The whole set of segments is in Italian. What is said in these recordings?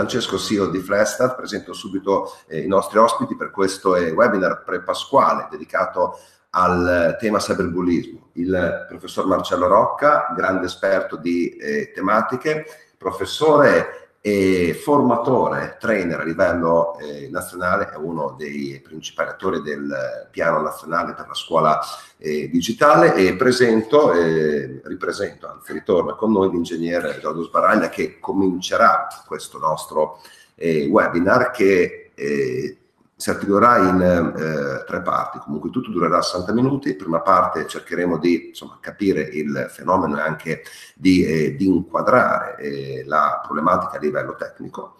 Francesco, CEO di Flestat, presento subito eh, i nostri ospiti per questo eh, webinar pre-pasquale dedicato al tema cyberbullismo. Il professor Marcello Rocca, grande esperto di eh, tematiche, professore e formatore, trainer a livello eh, nazionale, è uno dei principali attori del piano nazionale per la scuola eh, digitale. E presento, eh, ripresento, anzi ritorna con noi l'ingegnere Giorgio Sbaraglia che comincerà questo nostro eh, webinar che eh, si articolerà in eh, tre parti, comunque tutto durerà 60 minuti, prima parte cercheremo di insomma, capire il fenomeno e anche di, eh, di inquadrare eh, la problematica a livello tecnico,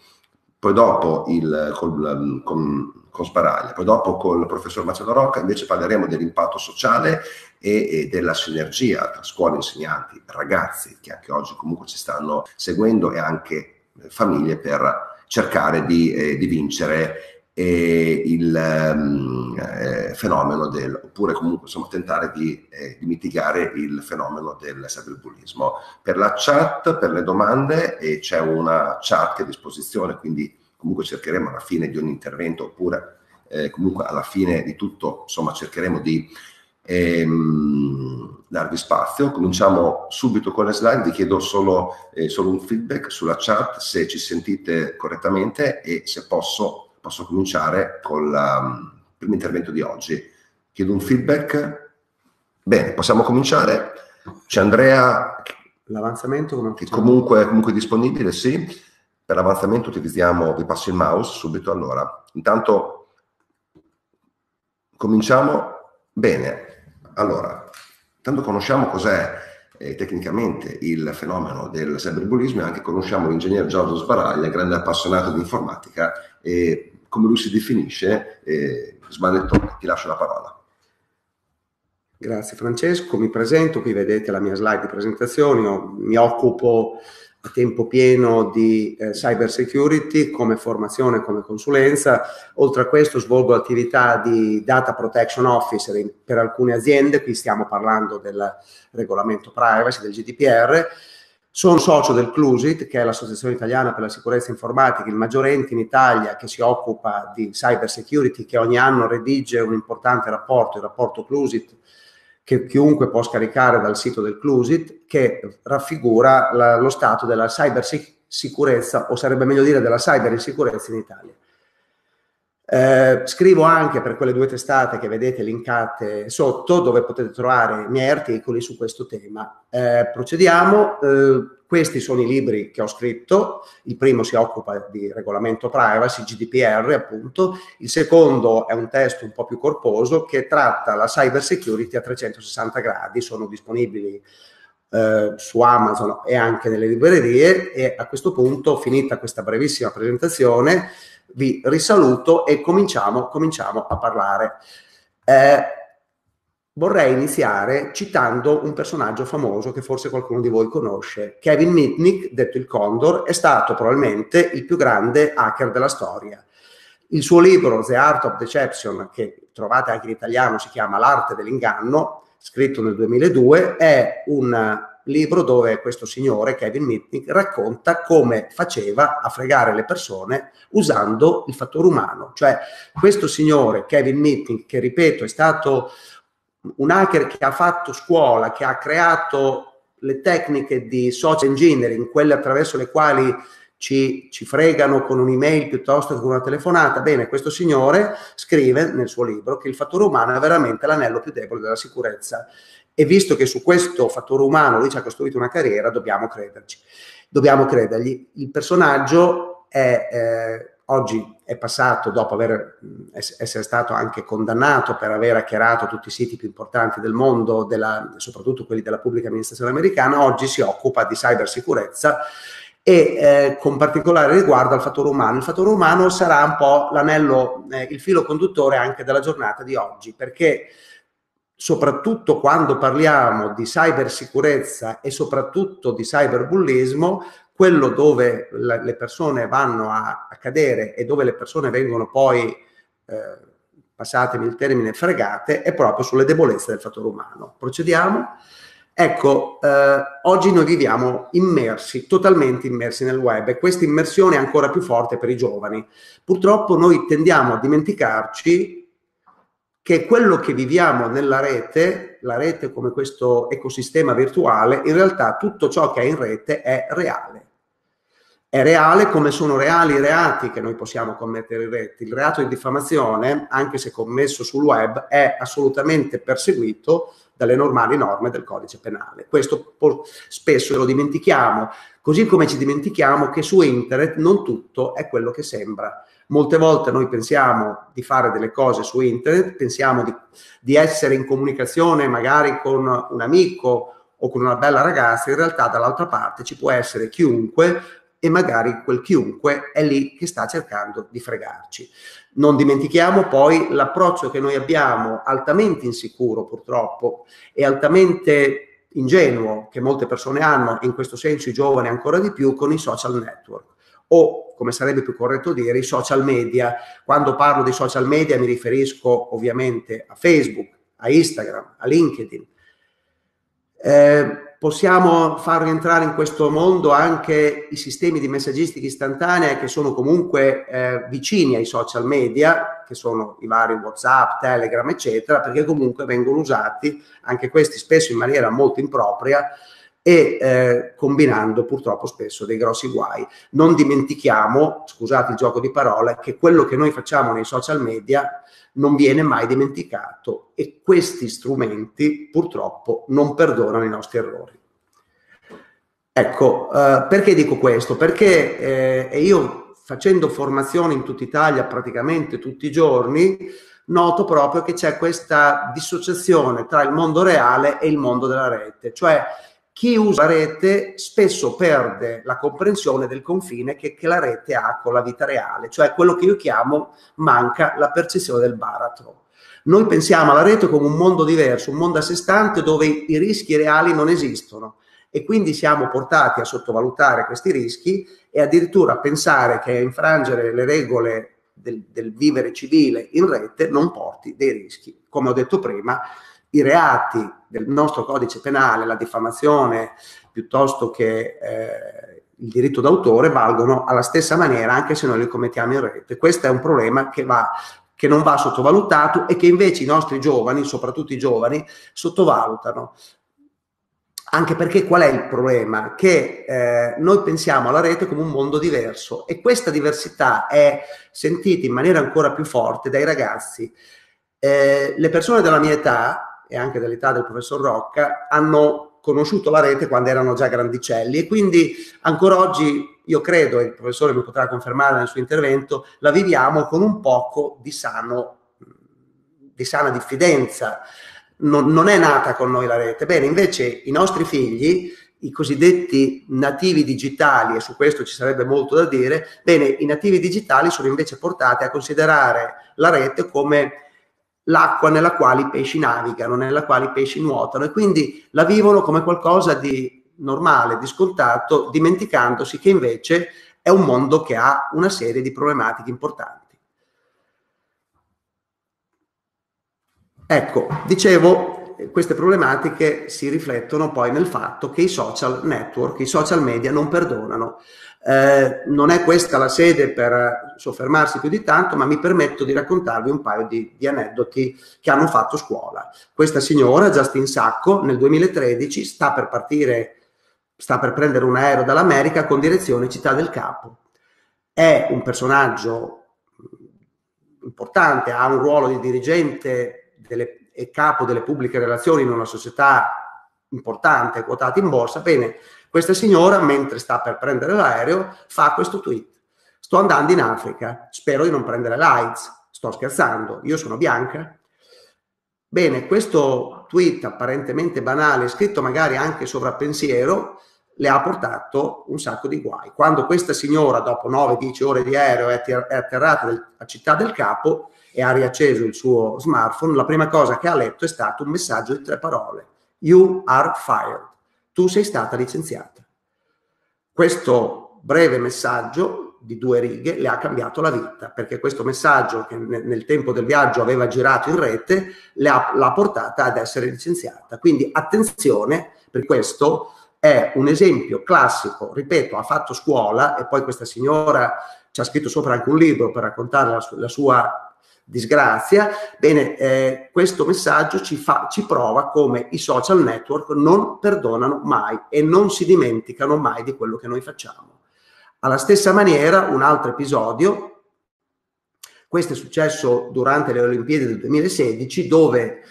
poi dopo il, col, con, con Sparaglia, poi dopo con il professor Marcello Rocca invece parleremo dell'impatto sociale e, e, della sinergia tra scuole, insegnanti, ragazzi che anche oggi comunque ci stanno seguendo e anche famiglie per cercare di, eh, di vincere eh, il um, eh, fenomeno del, oppure comunque insomma tentare di, eh, di, mitigare il fenomeno del cyberbullismo. Per la chat, per le domande, c'è una chat che è a disposizione, quindi comunque cercheremo alla fine di ogni intervento oppure eh, comunque alla fine di tutto insomma cercheremo di ehm, darvi spazio. Cominciamo subito con le slide, vi chiedo solo, eh, solo un feedback sulla chat se ci sentite correttamente e se posso posso cominciare con il um, primo intervento di oggi. Chiedo un feedback. Bene, possiamo cominciare. C'è Andrea. L'avanzamento come che comunque, comunque disponibile, sì. Per l'avanzamento utilizziamo, vi passo il mouse subito. Allora, intanto cominciamo. Bene, allora, intanto conosciamo cos'è eh, tecnicamente il fenomeno del cyberbullismo e anche conosciamo l'ingegnere Giorgio Sbaraglia, grande appassionato di informatica e come lui si definisce, eh, smanettone. Ti lascio la parola. Grazie Francesco, mi presento, qui vedete la mia slide di presentazione, Io mi occupo a tempo pieno di eh, cyber security come formazione, come consulenza. Oltre a questo svolgo attività di data protection officer in, per alcune aziende, qui stiamo parlando del regolamento privacy, del GDPR, sono socio del CLUSIT, che è l'Associazione Italiana per la Sicurezza Informatica, il maggiore ente in Italia che si occupa di cyber security, che ogni anno redige un importante rapporto, il rapporto CLUSIT, che chiunque può scaricare dal sito del CLUSIT, che raffigura la, lo stato della cyber sicurezza, o sarebbe meglio dire della cyber insicurezza in Italia. Eh, scrivo anche per quelle due testate che vedete linkate sotto, dove potete trovare i miei articoli su questo tema. Eh, procediamo. Eh, questi sono i libri che ho scritto. Il primo si occupa di regolamento privacy, GDPR appunto. Il secondo è un testo un po' più corposo che tratta la cyber security a 360 gradi. Sono disponibili eh, su Amazon e anche nelle librerie e a questo punto, finita questa brevissima presentazione, vi risaluto e cominciamo, cominciamo a parlare. Eh, vorrei iniziare citando un personaggio famoso che forse qualcuno di voi conosce. Kevin Mitnick, detto il Condor, è stato probabilmente il più grande hacker della storia. Il suo libro The Art of Deception, che trovate anche in italiano, si chiama L'arte dell'inganno, scritto nel 2002, è un libro dove questo signore, Kevin Mitnick, racconta come faceva a fregare le persone usando il fattore umano. Cioè questo signore, Kevin Mitnick, che ripeto è stato un hacker che ha fatto scuola, che ha creato le tecniche di social engineering, quelle attraverso le quali ci, ci, fregano con un'email piuttosto che con una telefonata. Bene, questo signore scrive nel suo libro che il fattore umano è veramente l'anello più debole della sicurezza e visto che su questo fattore umano lui ci ha costruito una carriera, dobbiamo crederci. Dobbiamo credergli. Il personaggio è, eh, oggi è passato, dopo aver, essere stato anche condannato per aver hackerato tutti i siti più importanti del mondo, della, soprattutto quelli della pubblica amministrazione americana, oggi si occupa di cybersicurezza e eh, con particolare riguardo al fattore umano. Il fattore umano sarà un po' l'anello, eh, il filo conduttore anche della giornata di oggi, perché soprattutto quando parliamo di cybersicurezza e soprattutto di cyberbullismo, quello dove la, le persone vanno a, a, cadere e dove le persone vengono poi, eh, passatemi il termine, fregate, è proprio sulle debolezze del fattore umano. Procediamo. Ecco, eh, oggi noi viviamo immersi, totalmente immersi nel web e questa immersione è ancora più forte per i giovani. Purtroppo noi tendiamo a dimenticarci che quello che viviamo nella rete, la rete come questo ecosistema virtuale, in realtà tutto ciò che è in rete è reale. È reale come sono reali i reati che noi possiamo commettere in rete. Il reato di diffamazione, anche se commesso sul web, è assolutamente perseguito dalle normali norme del codice penale. Questo spesso lo dimentichiamo, così come ci dimentichiamo che su internet non tutto è quello che sembra. Molte volte noi pensiamo di fare delle cose su internet, pensiamo di, di essere in comunicazione magari con un amico o con una bella ragazza, in realtà dall'altra parte ci può essere chiunque e magari quel chiunque è lì che sta cercando di fregarci. Non dimentichiamo poi l'approccio che noi abbiamo altamente insicuro purtroppo e altamente ingenuo che molte persone hanno, in questo senso i giovani ancora di più, con i social network o, come sarebbe più corretto dire, i social media. Quando parlo di social media mi riferisco ovviamente a Facebook, a Instagram, a LinkedIn. Eh, possiamo far rientrare in questo mondo anche i sistemi di messaggistica istantanea che sono comunque eh, vicini ai social media, che sono i vari WhatsApp, Telegram, eccetera, perché comunque vengono usati anche questi spesso in maniera molto impropria e eh, combinando purtroppo spesso dei grossi guai. Non dimentichiamo, scusate il gioco di parole, che quello che noi facciamo nei social media non viene mai dimenticato e questi strumenti purtroppo non perdonano i nostri errori. Ecco, eh, perché dico questo? Perché eh, io facendo formazione in tutta Italia praticamente tutti i giorni, noto proprio che c'è questa dissociazione tra il mondo reale e il mondo della rete, cioè chi usa la rete spesso perde la comprensione del confine che, che, la rete ha con la vita reale, cioè quello che io chiamo manca la percezione del baratro. Noi pensiamo alla rete come un mondo diverso, un mondo a sé stante dove i rischi reali non esistono e quindi siamo portati a sottovalutare questi rischi e addirittura a pensare che infrangere le regole del, del vivere civile in rete non porti dei rischi. Come ho detto prima, i reati del nostro codice penale, la diffamazione piuttosto che eh, il diritto d'autore valgono alla stessa maniera anche se noi li commettiamo in rete. Questo è un problema che, va, che non va sottovalutato e che invece i nostri giovani, soprattutto i giovani, sottovalutano. Anche perché qual è il problema? Che eh, noi pensiamo alla rete come un mondo diverso e questa diversità è sentita in maniera ancora più forte dai ragazzi. Eh, le persone della mia età e anche dell'età del professor Rocca, hanno conosciuto la rete quando erano già grandicelli e quindi ancora oggi io credo, e il professore mi potrà confermare nel suo intervento, la viviamo con un poco di, sano, di sana diffidenza. Non, non è nata con noi la rete. Bene, invece i nostri figli, i cosiddetti nativi digitali, e su questo ci sarebbe molto da dire, bene, i nativi digitali sono invece portati a considerare la rete come l'acqua nella quale i pesci navigano, nella quale i pesci nuotano e quindi la vivono come qualcosa di normale, di scontato, dimenticandosi che invece è un mondo che ha una serie di problematiche importanti. Ecco, dicevo, queste problematiche si riflettono poi nel fatto che i social network, i social media non perdonano. Eh, non è questa la sede per soffermarsi più di tanto, ma mi permetto di raccontarvi un paio di, di aneddoti che hanno fatto scuola. Questa signora, Justin Sacco, nel 2013 sta per partire, sta per prendere un aereo dall'America con direzione Città del Capo. È un personaggio importante, ha un ruolo di dirigente delle e capo delle pubbliche relazioni in una società importante quotata in borsa, bene, questa signora, mentre sta per prendere l'aereo, fa questo tweet. Sto andando in Africa, spero di non prendere l'AIDS. Sto scherzando, io sono bianca. Bene, questo tweet apparentemente banale, scritto magari anche sovrappensiero, le ha portato un sacco di guai. Quando questa signora, dopo 9-10 ore di aereo, è atterrata a Città del Capo, e ha riacceso il suo smartphone, la prima cosa che ha letto è stato un messaggio di tre parole. You are fired. Tu sei stata licenziata. Questo breve messaggio di due righe le ha cambiato la vita, perché questo messaggio che nel tempo del viaggio aveva girato in rete ha, l'ha portata ad essere licenziata. Quindi attenzione, per questo è un esempio classico, ripeto, ha fatto scuola e poi questa signora ci ha scritto sopra anche un libro per raccontare la, la sua disgrazia, bene, eh, questo messaggio ci, fa, ci prova come i social network non perdonano mai e non si dimenticano mai di quello che noi facciamo. Alla stessa maniera, un altro episodio, questo è successo durante le Olimpiadi del 2016, dove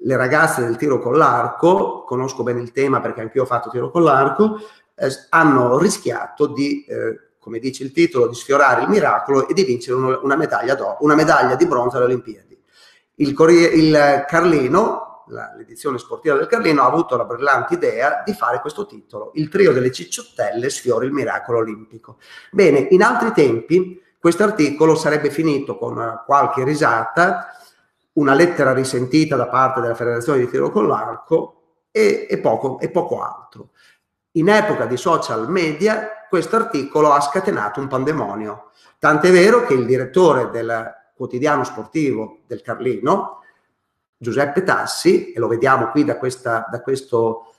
le ragazze del tiro con l'arco, conosco bene il tema perché anch'io ho fatto tiro con l'arco, eh, hanno rischiato di eh, come dice il titolo, di sfiorare il miracolo e di vincere una medaglia, una medaglia di bronzo alle Olimpiadi. Il, Corriere, il Carlino, la, l'edizione sportiva del Carlino, ha avuto la brillante idea di fare questo titolo, Il trio delle cicciottelle sfiora il miracolo olimpico. Bene, in altri tempi questo articolo sarebbe finito con qualche risata, una lettera risentita da parte della Federazione di Tiro con l'Arco e, e, poco, e poco altro. In epoca di social media, questo articolo ha scatenato un pandemonio. Tant'è vero che il direttore del quotidiano sportivo del Carlino, Giuseppe Tassi, e lo vediamo qui da, questa, da, questo,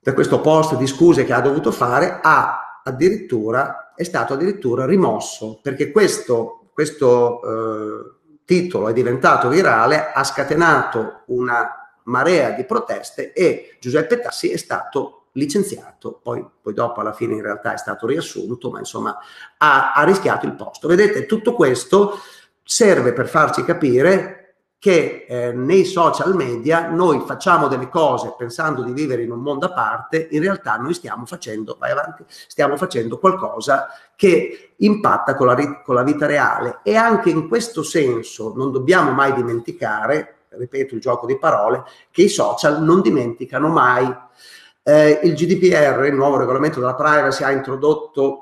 da questo post di scuse che ha dovuto fare, ha addirittura, è stato addirittura rimosso perché questo, questo eh, titolo è diventato virale, ha scatenato una marea di proteste e Giuseppe Tassi è stato licenziato, poi, poi, dopo alla fine in realtà è stato riassunto, ma insomma ha, ha rischiato il posto. Vedete, tutto questo serve per farci capire che eh, nei social media noi facciamo delle cose pensando di vivere in un mondo a parte, in realtà noi stiamo facendo, vai avanti, stiamo facendo qualcosa che impatta con la, con la vita reale e anche in questo senso non dobbiamo mai dimenticare, ripeto il gioco di parole, che i social non dimenticano mai eh, il GDPR, il nuovo regolamento della privacy, ha introdotto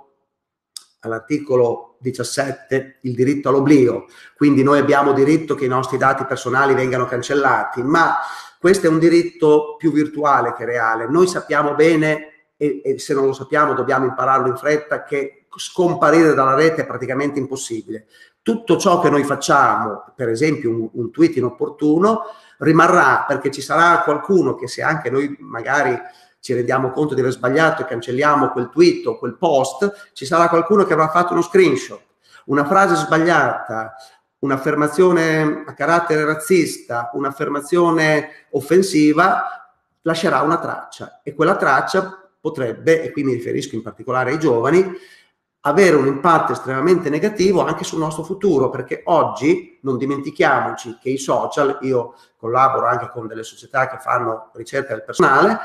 all'articolo 17 il diritto all'oblio, quindi noi abbiamo diritto che i nostri dati personali vengano cancellati, ma questo è un diritto più virtuale che reale. Noi sappiamo bene, e, e se non lo sappiamo dobbiamo impararlo in fretta, che scomparire dalla rete è praticamente impossibile. Tutto ciò che noi facciamo, per esempio un, un tweet inopportuno, rimarrà perché ci sarà qualcuno che se anche noi magari ci rendiamo conto di aver sbagliato e cancelliamo quel tweet o quel post, ci sarà qualcuno che avrà fatto uno screenshot, una frase sbagliata, un'affermazione a carattere razzista, un'affermazione offensiva, lascerà una traccia e quella traccia potrebbe, e qui mi riferisco in particolare ai giovani, avere un impatto estremamente negativo anche sul nostro futuro, perché oggi non dimentichiamoci che i social, io collaboro anche con delle società che fanno ricerca del personale,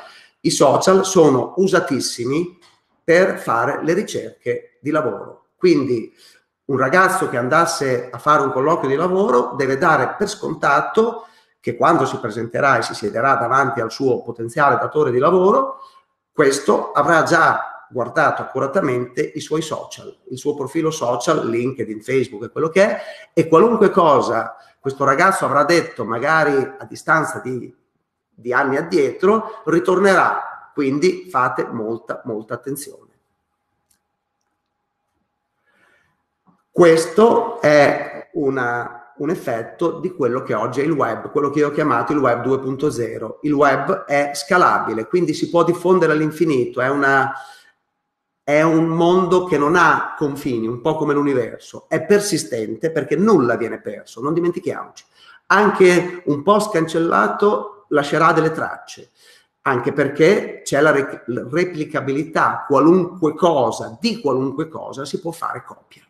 i social sono usatissimi per fare le ricerche di lavoro. Quindi un ragazzo che andasse a fare un colloquio di lavoro deve dare per scontato che quando si presenterà e si siederà davanti al suo potenziale datore di lavoro, questo avrà già guardato accuratamente i suoi social, il suo profilo social, LinkedIn, Facebook e quello che è, e qualunque cosa questo ragazzo avrà detto magari a distanza di di anni addietro, ritornerà. Quindi fate molta, molta attenzione. Questo è una, un effetto di quello che oggi è il web, quello che io ho chiamato il web 2.0. Il web è scalabile, quindi si può diffondere all'infinito, è, una, è un mondo che non ha confini, un po' come l'universo, è persistente perché nulla viene perso, non dimentichiamoci. Anche un post cancellato lascerà delle tracce, anche perché c'è la, re- replicabilità, qualunque cosa, di qualunque cosa si può fare copia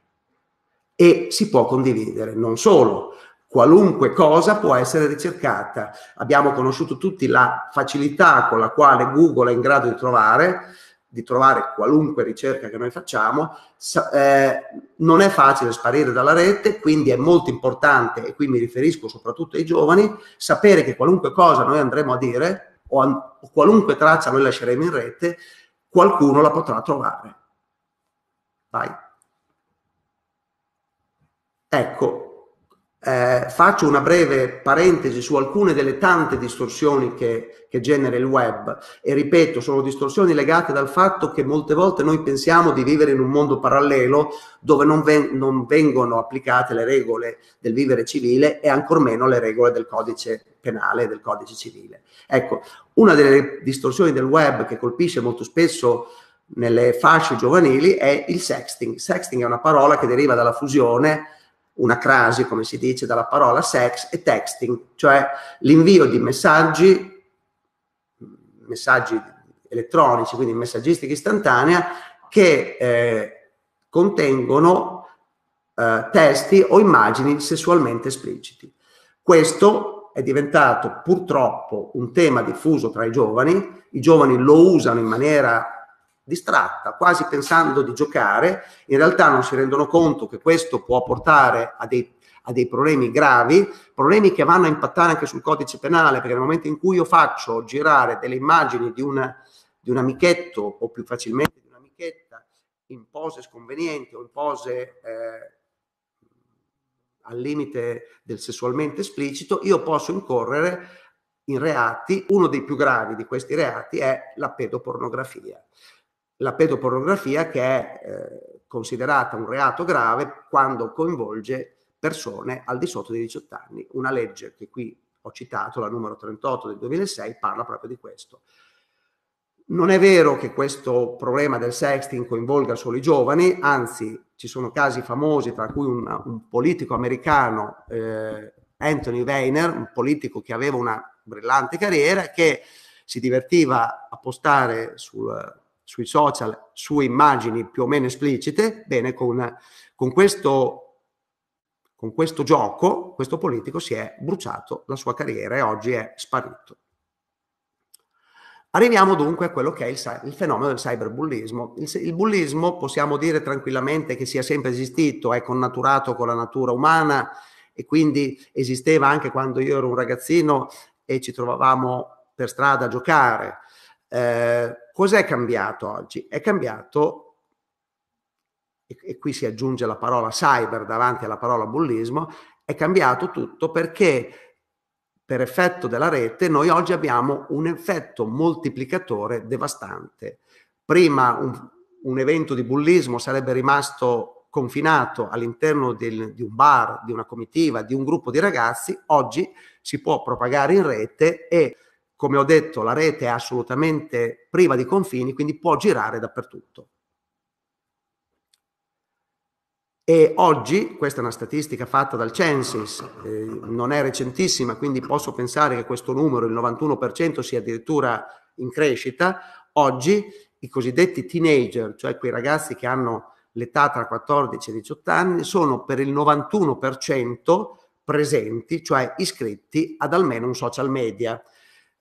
e si può condividere. Non solo, qualunque cosa può essere ricercata. Abbiamo conosciuto tutti la facilità con la quale Google è in grado di trovare di trovare qualunque ricerca che noi facciamo, eh, non è facile sparire dalla rete, quindi è molto importante, e qui mi riferisco soprattutto ai giovani, sapere che qualunque cosa noi andremo a dire o, a, o qualunque traccia noi lasceremo in rete, qualcuno la potrà trovare. Vai. Ecco, Eh, faccio una breve parentesi su alcune delle tante distorsioni che, che, genera il web e ripeto, sono distorsioni legate dal fatto che molte volte noi pensiamo di vivere in un mondo parallelo dove non, ven- non vengono applicate le regole del vivere civile e ancor meno le regole del codice penale e del codice civile. Ecco, una delle distorsioni del web che colpisce molto spesso nelle fasce giovanili è il sexting. Sexting è una parola che deriva dalla fusione una crasi, come si dice, dalla parola sex e texting, cioè l'invio di messaggi, messaggi elettronici, quindi messaggistica istantanea, che eh, contengono eh, testi o immagini sessualmente espliciti. Questo è diventato purtroppo un tema diffuso tra i giovani, i giovani lo usano in maniera distratta, quasi pensando di giocare, in realtà non si rendono conto che questo può portare a dei, a dei problemi gravi, problemi che vanno a impattare anche sul codice penale, perché nel momento in cui io faccio girare delle immagini di, una, di un amichetto o più facilmente di un'amichetta in pose sconvenienti o in pose eh, al limite del sessualmente esplicito, io posso incorrere in reati, uno dei più gravi di questi reati è la pedopornografia la pedopornografia che è eh, considerata un reato grave quando coinvolge persone al di sotto dei 18 anni. Una legge che qui ho citato, la numero 38 del 2006, parla proprio di questo. Non è vero che questo problema del sexting coinvolga solo i giovani, anzi ci sono casi famosi, tra cui un, un politico americano, eh, Anthony Weiner, un politico che aveva una brillante carriera, che si divertiva a postare sul, sui social sue immagini più o meno esplicite, bene, con, con, questo, con questo gioco questo politico si è bruciato la sua carriera e oggi è sparito. Arriviamo dunque a quello che è il, il fenomeno del cyberbullismo. Il, il, bullismo possiamo dire tranquillamente che sia sempre esistito, è connaturato con la natura umana e quindi esisteva anche quando io ero un ragazzino e ci trovavamo per strada a giocare. Eh, cos'è cambiato oggi? È cambiato, e, e qui si aggiunge la parola cyber davanti alla parola bullismo, è cambiato tutto perché per effetto della rete noi oggi abbiamo un effetto moltiplicatore devastante. Prima un, un evento di bullismo sarebbe rimasto confinato all'interno del, di un bar, di una comitiva, di un gruppo di ragazzi, oggi si può propagare in rete e come ho detto, la rete è assolutamente priva di confini, quindi può girare dappertutto. E oggi, questa è una statistica fatta dal Censis, eh, non è recentissima, quindi posso pensare che questo numero, il 91%, sia addirittura in crescita. Oggi i cosiddetti teenager, cioè quei ragazzi che hanno l'età tra 14 e 18 anni, sono per il 91% presenti, cioè iscritti ad almeno un social media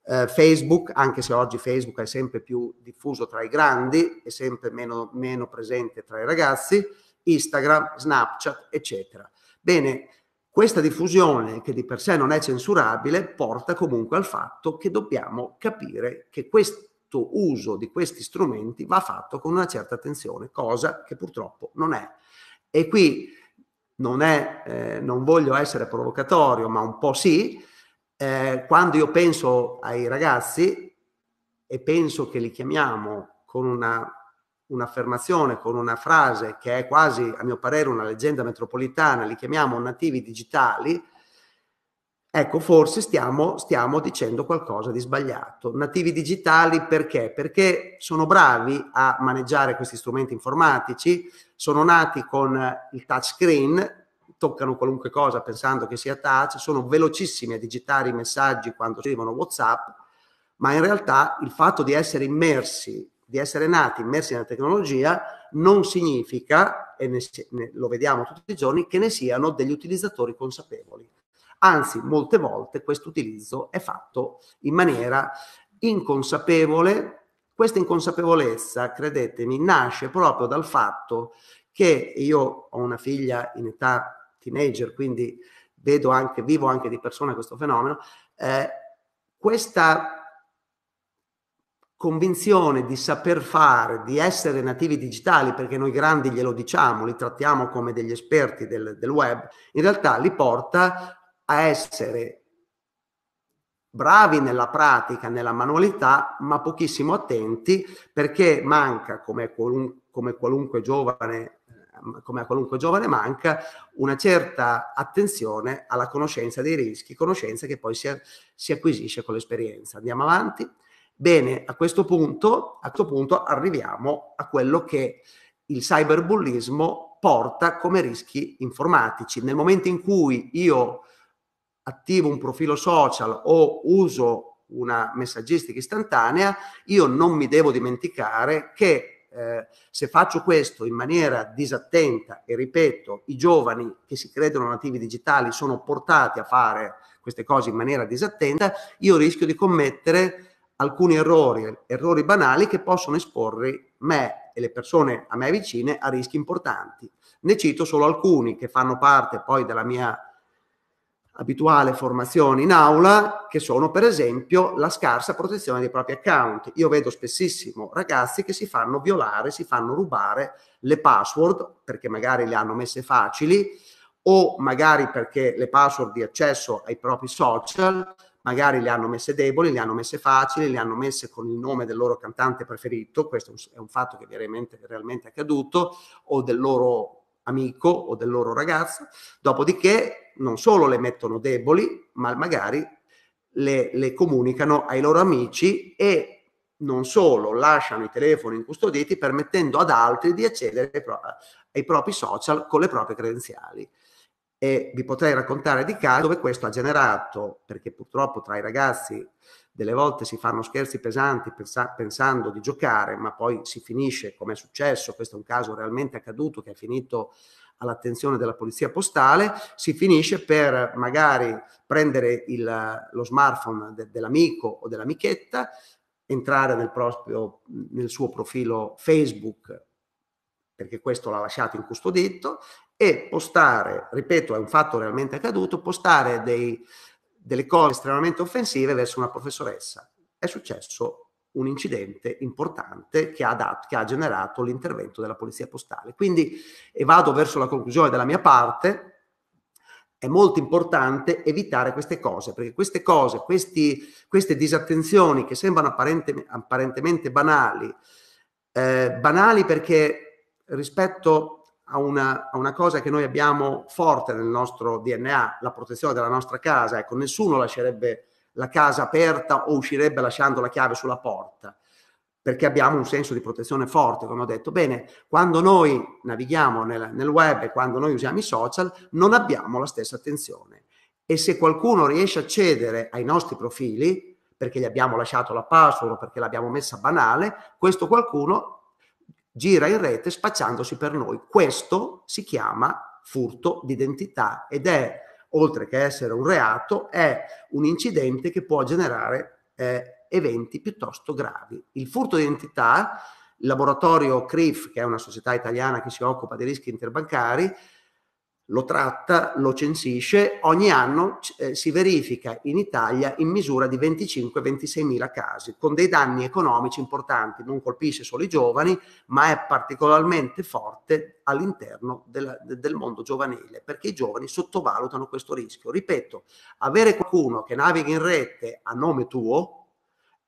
eh, Facebook, anche se oggi Facebook è sempre più diffuso tra i grandi e sempre meno, meno presente tra i ragazzi, Instagram, Snapchat, eccetera. Bene, questa diffusione, che di per sé non è censurabile, porta comunque al fatto che dobbiamo capire che questo uso di questi strumenti va fatto con una certa attenzione, cosa che purtroppo non è. E qui non, è, eh, non voglio essere provocatorio, ma un po' sì, eh, quando io penso ai ragazzi e penso che li chiamiamo con una, un'affermazione, con una frase che è quasi, a mio parere, una leggenda metropolitana, li chiamiamo nativi digitali, ecco, forse stiamo, stiamo dicendo qualcosa di sbagliato. Nativi digitali perché? Perché sono bravi a maneggiare questi strumenti informatici, sono nati con il touchscreen, toccano qualunque cosa pensando che sia touch, sono velocissimi a digitare i messaggi quando scrivono WhatsApp, ma in realtà il fatto di essere immersi, di essere nati immersi nella tecnologia, non significa, e ne, ne, lo vediamo tutti i giorni, che ne siano degli utilizzatori consapevoli. Anzi, molte volte questo utilizzo è fatto in maniera inconsapevole. Questa inconsapevolezza, credetemi, nasce proprio dal fatto che io ho una figlia in età teenager, quindi vedo anche, vivo anche di persona questo fenomeno, eh, questa convinzione di saper fare, di essere nativi digitali, perché noi grandi glielo diciamo, li trattiamo come degli esperti del, del web, in realtà li porta a essere bravi nella pratica, nella manualità, ma pochissimo attenti perché manca, come, qualun- come qualunque giovane come a qualunque giovane manca, una certa attenzione alla conoscenza dei rischi, conoscenza che poi si, si acquisisce con l'esperienza. Andiamo avanti. Bene, a questo punto, a questo punto arriviamo a quello che il cyberbullismo porta come rischi informatici. Nel momento in cui io attivo un profilo social o uso una messaggistica istantanea, io non mi devo dimenticare che eh, se faccio questo in maniera disattenta e ripeto, i giovani che si credono nativi digitali sono portati a fare queste cose in maniera disattenta, io rischio di commettere alcuni errori, errori banali che possono esporre me e le persone a me vicine a rischi importanti. Ne cito solo alcuni che fanno parte poi della mia abituale formazione in aula, che sono per esempio la scarsa protezione dei propri account. Io vedo spessissimo ragazzi che si fanno violare, si fanno rubare le password perché magari le hanno messe facili o magari perché le password di accesso ai propri social magari le hanno messe deboli, le hanno messe facili, le hanno messe con il nome del loro cantante preferito, questo è un fatto che è realmente, realmente accaduto, o del loro amico o del loro ragazzo, dopodiché non solo le mettono deboli, ma magari le, le comunicano ai loro amici e non solo lasciano i telefoni incustoditi permettendo ad altri di accedere ai, pro- ai propri social con le proprie credenziali. E vi potrei raccontare di casi dove questo ha generato, perché purtroppo tra i ragazzi delle volte si fanno scherzi pesanti pensa- pensando di giocare, ma poi si finisce, come è successo, questo è un caso realmente accaduto che è finito all'attenzione della polizia postale, si finisce per magari prendere il, lo smartphone de- dell'amico o dell'amichetta, entrare nel, proprio, nel suo profilo Facebook perché questo l'ha lasciato incustodito, e postare, ripeto, è un fatto realmente accaduto, postare dei, delle cose estremamente offensive verso una professoressa. È successo un incidente importante che ha, dato, che ha generato l'intervento della polizia postale. Quindi, e vado verso la conclusione della mia parte, è molto importante evitare queste cose, perché queste cose, questi, queste disattenzioni che sembrano apparente, apparentemente banali, eh, banali perché rispetto a una, a una, cosa che noi abbiamo forte nel nostro DNA, la protezione della nostra casa. Ecco, nessuno lascerebbe la casa aperta o uscirebbe lasciando la chiave sulla porta, perché abbiamo un senso di protezione forte, come ho detto. Bene, quando noi navighiamo nel, nel web e quando noi usiamo i social, non abbiamo la stessa attenzione. E se qualcuno riesce a accedere ai nostri profili, perché gli abbiamo lasciato la password o perché l'abbiamo messa banale, questo qualcuno gira in rete spacciandosi per noi. Questo si chiama furto d'identità ed è, oltre che essere un reato, è un incidente che può generare eh, eventi piuttosto gravi. Il furto d'identità, il laboratorio CRIF, che è una società italiana che si occupa dei rischi interbancari, lo tratta, lo censisce, ogni anno eh, si verifica in Italia in misura di 25-26 mila casi, con dei danni economici importanti, non colpisce solo i giovani, ma è particolarmente forte all'interno del, del mondo giovanile, perché i giovani sottovalutano questo rischio. Ripeto, avere qualcuno che navighi in rete a nome tuo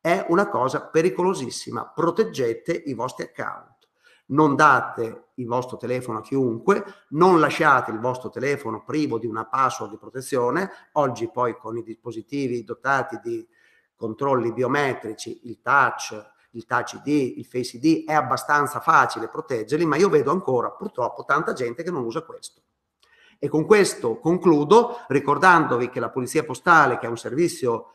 è una cosa pericolosissima, proteggete i vostri account non date il vostro telefono a chiunque, non lasciate il vostro telefono privo di una password di protezione. Oggi poi con i dispositivi dotati di controlli biometrici, il touch, il touch ID, il face ID, è abbastanza facile proteggerli, ma io vedo ancora purtroppo tanta gente che non usa questo. E con questo concludo ricordandovi che la Polizia Postale, che è un servizio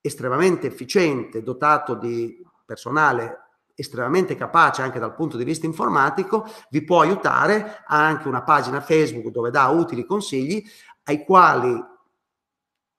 estremamente efficiente, dotato di personale estremamente capace anche dal punto di vista informatico, vi può aiutare, ha anche una pagina Facebook dove dà utili consigli ai quali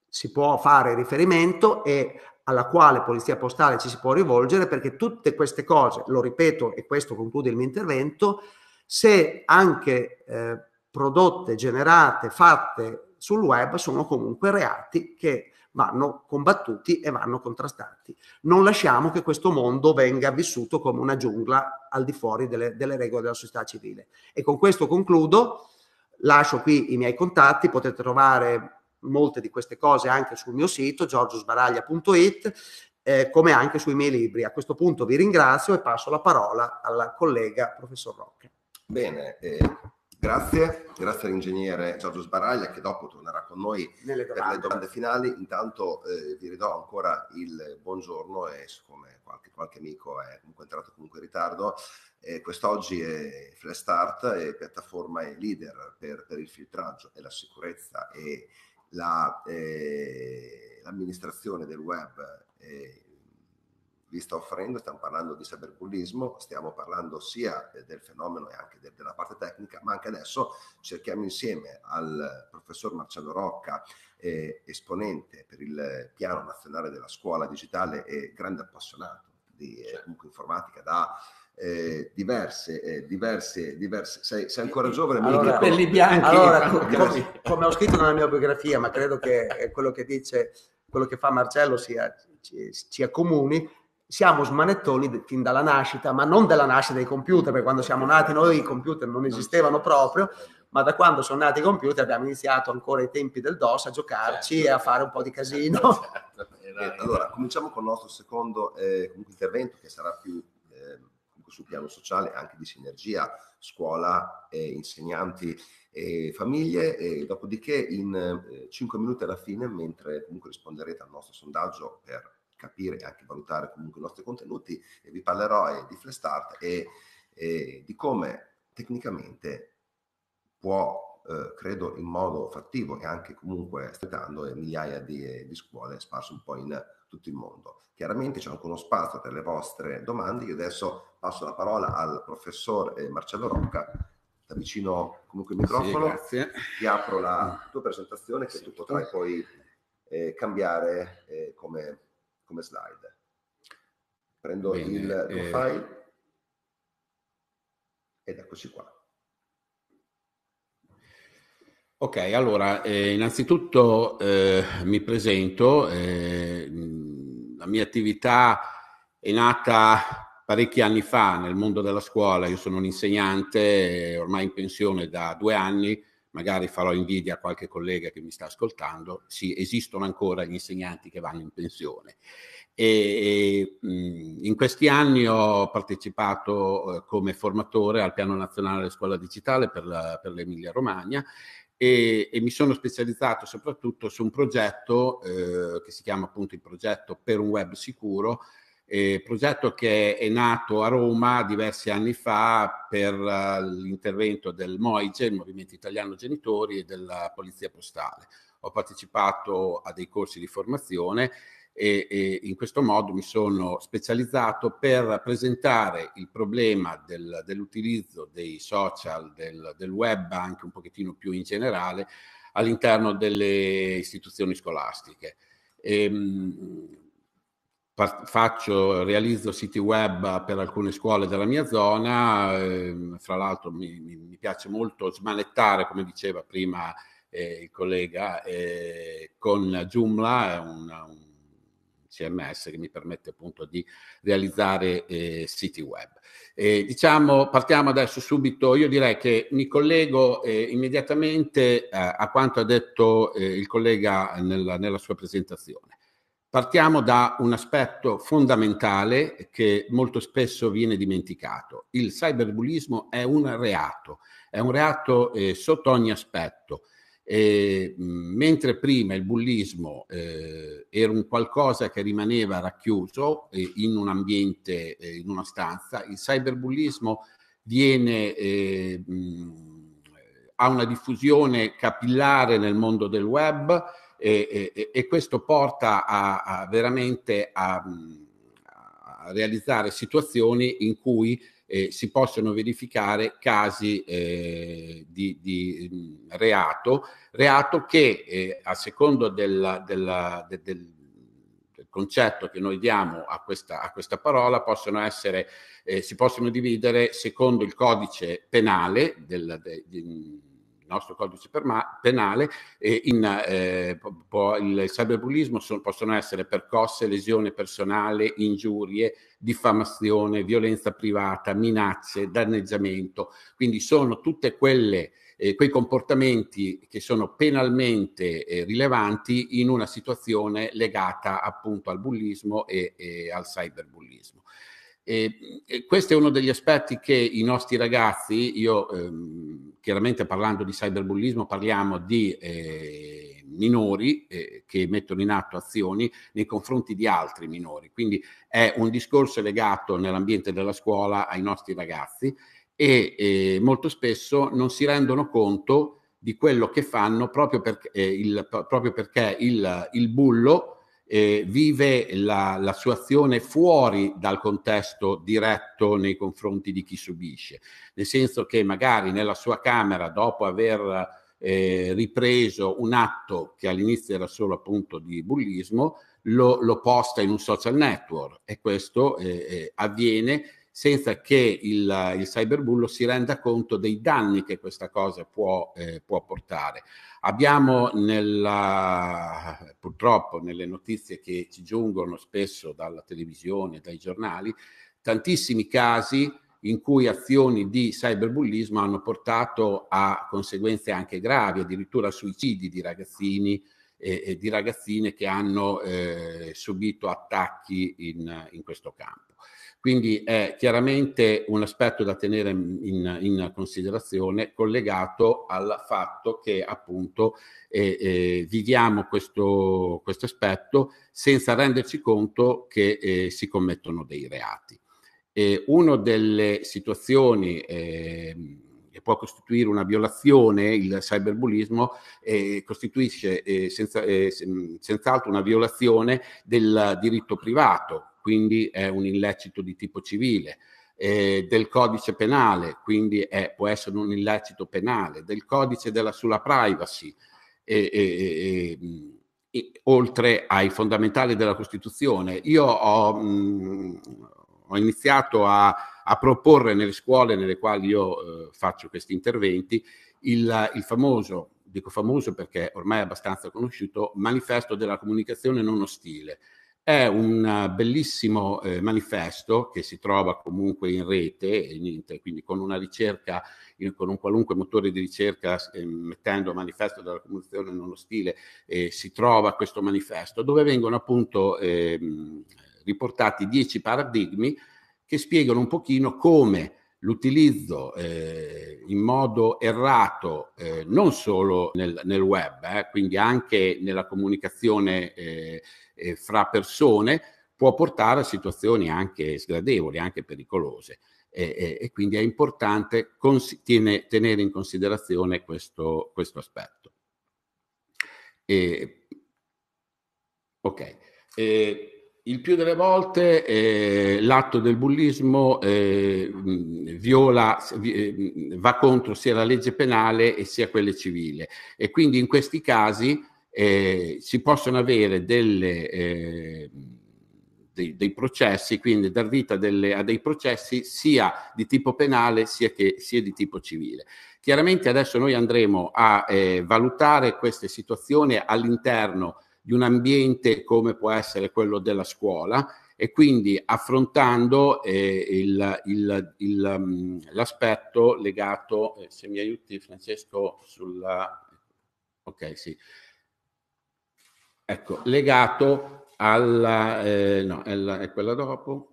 si può fare riferimento e alla quale Polizia Postale ci si può rivolgere perché tutte queste cose, lo ripeto e questo conclude il mio intervento, se anche eh, prodotte, generate, fatte sul web sono comunque reati che vanno combattuti e vanno contrastati. Non lasciamo che questo mondo venga vissuto come una giungla al di fuori delle, delle regole della società civile. E con questo concludo, lascio qui i miei contatti, potete trovare molte di queste cose anche sul mio sito giorgiosbaraglia.it eh, come anche sui miei libri. A questo punto vi ringrazio e passo la parola alla collega professor Rocca. Bene, eh, grazie, grazie all'ingegnere Giorgio Sbaraglia che dopo tornerà con noi per le domande finali. Intanto eh, vi ridò ancora il buongiorno e siccome qualche, qualche amico è comunque entrato comunque in ritardo, eh, quest'oggi è Flash Start, è piattaforma e leader per, per, il filtraggio e la sicurezza e la, eh, l'amministrazione del web vi sta offrendo, stiamo parlando di cyberbullismo, stiamo parlando sia del fenomeno e anche de- della parte tecnica, ma anche adesso cerchiamo insieme al professor Marcello Rocca, eh, esponente per il piano nazionale della scuola digitale e grande appassionato di eh, certo. informatica da eh, diverse, eh, diverse, diverse, sei, sei ancora giovane, allora, capelli bianchi. Allora, come, come ho scritto nella mia biografia, ma credo che quello che dice, quello che fa Marcello sia, ci, ci accomuni, siamo smanettoni fin dalla nascita, ma non della nascita dei computer, perché quando siamo nati noi i computer non esistevano proprio, ma da quando sono nati i computer abbiamo iniziato ancora ai tempi del DOS a giocarci certo. e a fare un po' di casino. Certo. Eh, allora, cominciamo con il nostro secondo eh, intervento che sarà più eh, sul piano sociale, anche di sinergia scuola, eh, insegnanti e famiglie. E dopodiché in eh, 5 minuti alla fine, mentre comunque risponderete al nostro sondaggio per capire e anche valutare comunque i nostri contenuti e vi parlerò eh, di Flestart e, e di come tecnicamente può, eh, credo in modo fattivo e anche comunque aspettando eh, migliaia di, eh, di, scuole sparse un po' in tutto il mondo. Chiaramente c'è anche uno spazio per le vostre domande. Io adesso passo la parola al professor eh, Marcello Rocca. Da vicino comunque il microfono. Sì, Ti apro la tua presentazione che sì. tu potrai poi eh, cambiare eh, come come slide. Prendo Bene, il tuo eh... file ed eccoci qua. Ok, allora eh, innanzitutto eh, mi presento, eh, la mia attività è nata parecchi anni fa nel mondo della scuola, io sono un insegnante ormai in pensione da due anni, magari farò invidia a qualche collega che mi sta ascoltando, sì, esistono ancora gli insegnanti che vanno in pensione. E, in questi anni ho partecipato eh, come formatore al piano nazionale scuola digitale per, la, per l'Emilia Romagna e, e, mi sono specializzato soprattutto su un progetto eh, che si chiama appunto il progetto per un web sicuro eh, progetto che è nato a Roma diversi anni fa per uh, l'intervento del MOIGE, il Movimento Italiano Genitori, e della Polizia Postale. Ho partecipato a dei corsi di formazione e, e in questo modo mi sono specializzato per presentare il problema del, dell'utilizzo dei social, del, del web anche un pochettino più in generale all'interno delle istituzioni scolastiche. E, ehm, faccio, realizzo siti web per alcune scuole della mia zona, eh, fra l'altro mi, mi, piace molto smanettare, come diceva prima eh, il collega, eh, con Joomla, un, un, CMS che mi permette appunto di realizzare eh, siti web. diciamo, partiamo adesso subito, io direi che mi collego eh, immediatamente a quanto ha detto eh, il collega nella, nella sua presentazione. Partiamo da un aspetto fondamentale che molto spesso viene dimenticato. Il cyberbullismo è un reato, è un reato eh, sotto ogni aspetto. E, mentre prima il bullismo eh, era un qualcosa che rimaneva racchiuso eh, in un ambiente, eh, in una stanza, il cyberbullismo viene, eh, mh, ha una diffusione capillare nel mondo del web, e, e, e questo porta a, a veramente a, a, realizzare situazioni in cui eh, si possono verificare casi eh, di, di, reato, reato che eh, a secondo del, del, del, del, concetto che noi diamo a questa, a questa parola possono essere, eh, si possono dividere secondo il codice penale del, de, nostro codice penale, eh, in, eh, può, il cyberbullismo sono, possono essere percosse, lesione personale, ingiurie, diffamazione, violenza privata, minacce, danneggiamento. Quindi sono tutte quelle eh, quei comportamenti che sono penalmente eh, rilevanti in una situazione legata appunto al bullismo e, e al cyberbullismo. E, e questo è uno degli aspetti che i nostri ragazzi, io ehm, chiaramente parlando di cyberbullismo parliamo di eh, minori eh, che mettono in atto azioni nei confronti di altri minori, quindi è un discorso legato nell'ambiente della scuola ai nostri ragazzi e eh, molto spesso non si rendono conto di quello che fanno proprio perché, eh, il, proprio perché il, il bullo eh, vive la, la, sua azione fuori dal contesto diretto nei confronti di chi subisce, nel senso che magari nella sua camera, dopo aver eh, ripreso un atto che all'inizio era solo appunto di bullismo, lo, lo posta in un social network e questo eh, eh avviene senza che il, il cyberbullo si renda conto dei danni che questa cosa può, eh, può portare. Abbiamo nella, purtroppo nelle notizie che ci giungono spesso dalla televisione, dai giornali, tantissimi casi in cui azioni di cyberbullismo hanno portato a conseguenze anche gravi, addirittura suicidi di ragazzini e, e di ragazzine che hanno eh, subito attacchi in, in questo campo. Quindi è chiaramente un aspetto da tenere in, in considerazione collegato al fatto che appunto eh, eh, viviamo questo, questo, aspetto senza renderci conto che eh, si commettono dei reati. una delle situazioni ehm, che può costituire una violazione, il cyberbullismo eh, costituisce eh, senza, eh, senz'altro una violazione del diritto privato, quindi è un illecito di tipo civile, eh, del codice penale, quindi è, può essere un illecito penale, del codice della, sulla privacy, e, e, e, oltre ai fondamentali della Costituzione. Io ho, mh, ho iniziato a, a, proporre nelle scuole nelle quali io eh, faccio questi interventi il, il famoso dico famoso perché ormai è abbastanza conosciuto, manifesto della comunicazione non ostile, è un bellissimo eh, manifesto che si trova comunque in rete, quindi con una ricerca, con un qualunque motore di ricerca, eh, mettendo manifesto della comunicazione nello stile, eh, si trova questo manifesto, dove vengono appunto ehm, riportati dieci paradigmi che spiegano un pochino come l'utilizzo eh, in modo errato eh, non solo nel, nel web, eh, quindi anche nella comunicazione eh, eh, fra persone può portare a situazioni anche sgradevoli, anche pericolose. E, e quindi è importante cons- tiene, tenere in considerazione questo, questo aspetto. E, ok. E, il più delle volte eh, l'atto del bullismo eh, viola, va contro sia la legge penale e sia quelle civile e quindi in questi casi eh, si possono avere delle, eh, dei, dei, processi, quindi dar vita delle, a dei processi sia di tipo penale sia, che, sia di tipo civile. Chiaramente adesso noi andremo a eh, valutare queste situazioni all'interno di un ambiente come può essere quello della scuola e quindi affrontando eh, il, il, il, um, l'aspetto legato, eh, se mi aiuti Francesco, sulla... Ok, sì, Ecco, legato alla... Eh, no, è, la, è quella dopo.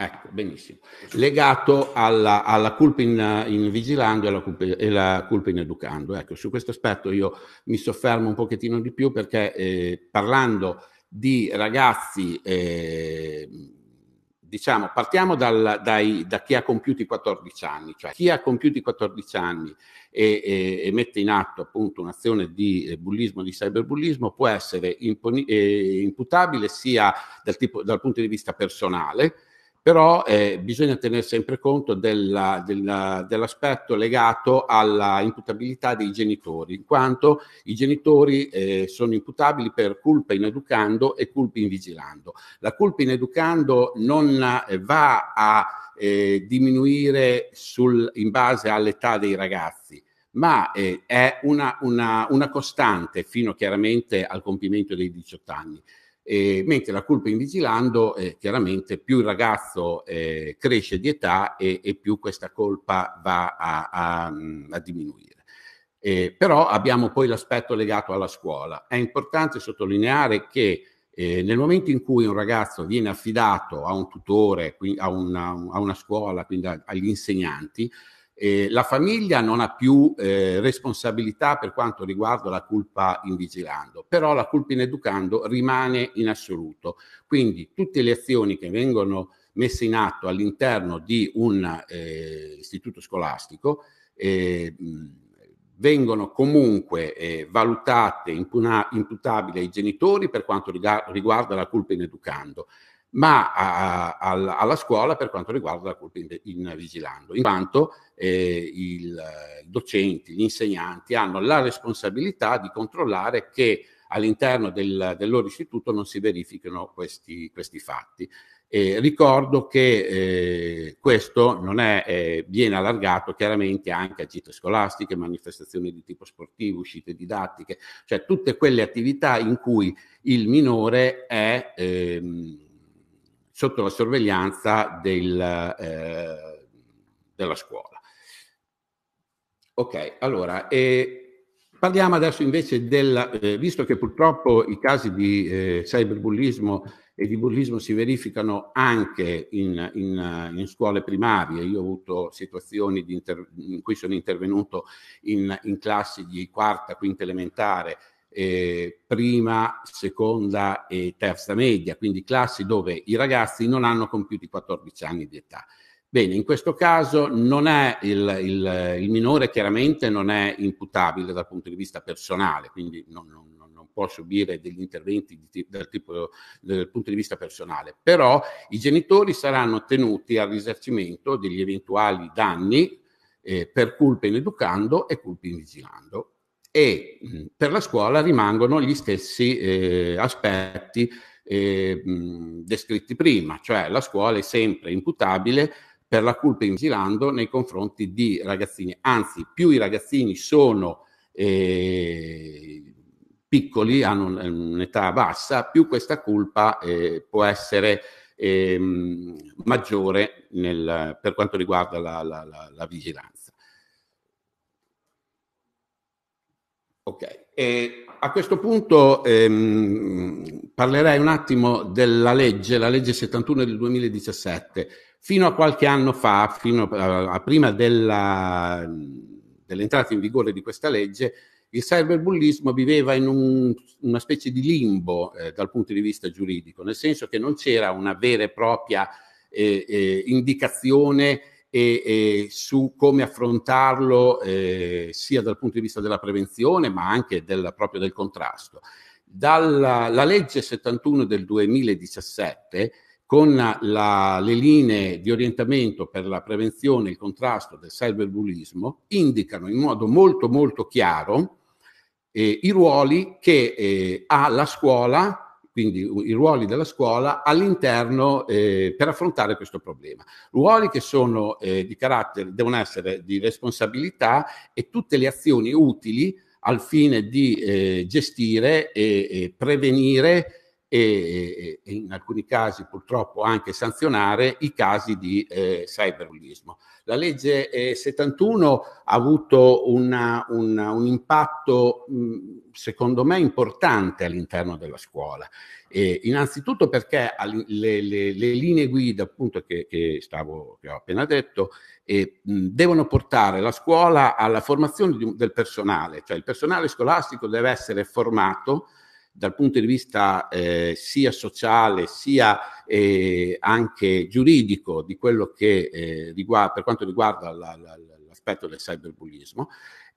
Ecco, benissimo. Legato alla, alla colpa in, in, vigilando e alla colpa, e la colpa in educando. Ecco, su questo aspetto io mi soffermo un pochettino di più perché eh, parlando di ragazzi eh, diciamo, partiamo dal, dai, da chi ha compiuti 14 anni, cioè chi ha compiuti 14 anni e, e, e mette in atto appunto un'azione di eh, bullismo, di cyberbullismo, può essere imponi- eh, imputabile sia dal, tipo, dal punto di vista personale, però eh, bisogna tenere sempre conto della, della, dell'aspetto legato alla imputabilità dei genitori, in quanto i genitori eh, sono imputabili per colpa in educando e colpa in vigilando. La colpa in educando non eh, va a eh, diminuire sul, in base all'età dei ragazzi, ma eh, è una, una, una, costante fino chiaramente al compimento dei 18 anni. Eh, mentre la colpa in vigilando, eh, chiaramente più il ragazzo eh, cresce di età e, e, più questa colpa va a, a, a diminuire. Eh, però abbiamo poi l'aspetto legato alla scuola. È importante sottolineare che eh, nel momento in cui un ragazzo viene affidato a un tutore, a una, a una scuola, quindi agli insegnanti, eh, la famiglia non ha più eh, responsabilità per quanto riguarda la colpa in vigilando, però la colpa in educando rimane in assoluto. Quindi tutte le azioni che vengono messe in atto all'interno di un eh, istituto scolastico eh, vengono comunque eh, valutate impuna, imputabili ai genitori per quanto riguarda la colpa in educando, ma a, a, alla scuola per quanto riguarda la colpa in, in vigilando, in quanto eh, il, i docenti, gli insegnanti hanno la responsabilità di controllare che all'interno del, del loro istituto non si verifichino questi, questi fatti. Eh, ricordo che eh, questo non è, eh, viene allargato chiaramente anche a gite scolastiche, manifestazioni di tipo sportivo, uscite didattiche, cioè tutte quelle attività in cui il minore è ehm, sotto la sorveglianza del, eh, della scuola. Ok, allora, parliamo adesso invece del, eh, visto che purtroppo i casi di eh, cyberbullismo e di bullismo si verificano anche in, in, in scuole primarie. Io ho avuto situazioni inter- in cui sono intervenuto in, in classi di quarta, quinta elementare, eh, prima, seconda e terza media, quindi classi dove i ragazzi non hanno compiuti 14 anni di età. Bene, in questo caso non è il, il, il minore chiaramente non è imputabile dal punto di vista personale, quindi non, non può subire degli interventi di, del, tipo, dal punto di vista personale, però i genitori saranno tenuti al risarcimento degli eventuali danni eh, per colpe in educando e colpe in vigilando e per la scuola rimangono gli stessi eh, aspetti eh, descritti prima, cioè la scuola è sempre imputabile per la colpa in vigilando nei confronti di ragazzini, anzi più i ragazzini sono eh, piccoli, hanno un'età bassa, più questa colpa eh, può essere eh, maggiore nel, per quanto riguarda la, la, la, la vigilanza. Ok, e a questo punto ehm, parlerei un attimo della legge, la legge 71 del 2017. Fino a qualche anno fa, fino a, a prima della, dell'entrata in vigore di questa legge, il cyberbullismo viveva in un, una specie di limbo eh, dal punto di vista giuridico, nel senso che non c'era una vera e propria eh, eh, indicazione su come affrontarlo eh, sia dal punto di vista della prevenzione ma anche del, proprio del contrasto. Dalla la legge 71 del 2017 con la, le linee di orientamento per la prevenzione e il contrasto del cyberbullismo indicano in modo molto molto chiaro eh, i ruoli che eh, ha la scuola, quindi i ruoli della scuola all'interno eh, per affrontare questo problema. Ruoli che sono eh, di carattere, devono essere di responsabilità e tutte le azioni utili al fine di eh, gestire e, e prevenire e, e, in alcuni casi purtroppo anche sanzionare i casi di eh, cyberbullismo. La legge eh, 71 ha avuto una, una, un impatto mh, secondo me importante all'interno della scuola. Eh, innanzitutto perché le, le, le, linee guida appunto che, che, stavo, che ho appena detto eh, devono portare la scuola alla formazione di, del personale, cioè il personale scolastico deve essere formato dal punto di vista eh, sia sociale sia eh, anche giuridico di quello che eh, riguarda, per quanto riguarda la, la, l'aspetto del cyberbullismo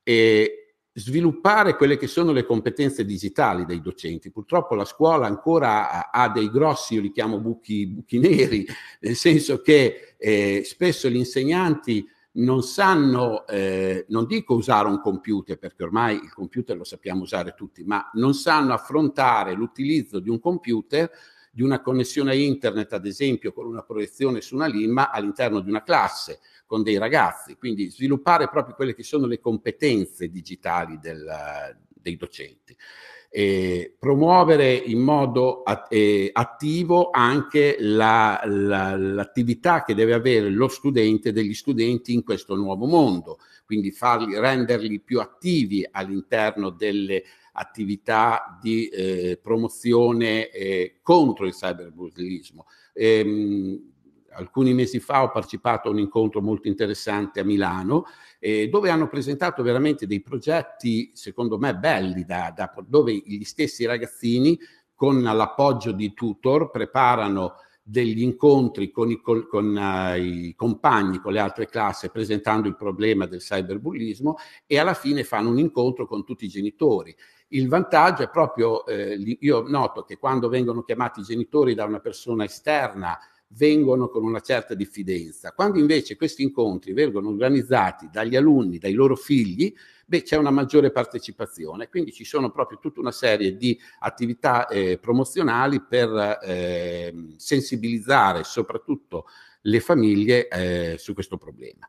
e sviluppare quelle che sono le competenze digitali dei docenti. Purtroppo la scuola ancora ha, dei grossi, io li chiamo buchi, buchi neri, nel senso che eh, spesso gli insegnanti non sanno, eh, non dico usare un computer, perché ormai il computer lo sappiamo usare tutti, ma non sanno affrontare l'utilizzo di un computer di una connessione a internet, ad esempio con una proiezione su una limma all'interno di una classe con dei ragazzi, quindi sviluppare proprio quelle che sono le competenze digitali del, dei docenti. E promuovere in modo attivo anche la, la, l'attività che deve avere lo studente degli studenti in questo nuovo mondo, quindi farli, renderli più attivi all'interno delle attività di eh, promozione eh, contro il cyberbullismo. Ehm, alcuni mesi fa ho partecipato a un incontro molto interessante a Milano eh, dove hanno presentato veramente dei progetti, secondo me, belli, da, da, dove gli stessi ragazzini con l'appoggio di tutor preparano degli incontri con, i, con uh, i, compagni, con le altre classi, presentando il problema del cyberbullismo e alla fine fanno un incontro con tutti i genitori. Il vantaggio è proprio, eh, io noto che quando vengono chiamati i genitori da una persona esterna vengono con una certa diffidenza. Quando invece questi incontri vengono organizzati dagli alunni, dai loro figli, beh, c'è una maggiore partecipazione. Quindi ci sono proprio tutta una serie di attività eh, promozionali per eh, sensibilizzare soprattutto le famiglie eh, su questo problema.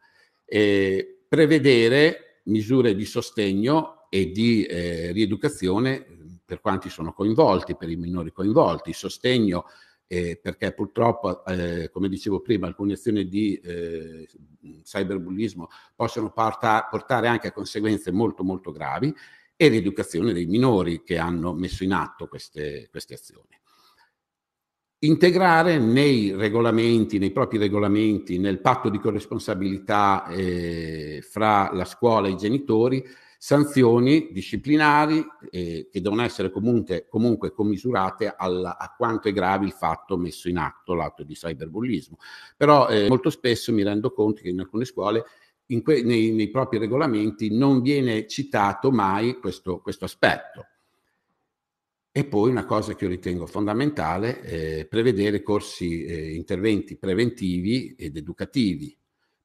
prevedere misure di sostegno e di eh, rieducazione per quanti sono coinvolti, per i minori coinvolti, sostegno eh, perché purtroppo, eh, come dicevo prima, alcune azioni di eh, cyberbullismo possono porta- portare anche a conseguenze molto molto gravi e l'educazione dei minori che hanno messo in atto queste, queste azioni. Integrare nei regolamenti, nei propri regolamenti, nel patto di corresponsabilità eh, fra la scuola e i genitori, sanzioni disciplinari eh, che devono essere comunque, comunque commisurate alla, a quanto è grave il fatto messo in atto, l'atto di cyberbullismo. Però eh, molto spesso mi rendo conto che in alcune scuole in que- nei, nei, propri regolamenti non viene citato mai questo, questo aspetto. E poi una cosa che io ritengo fondamentale, eh, prevedere corsi, eh, interventi preventivi ed educativi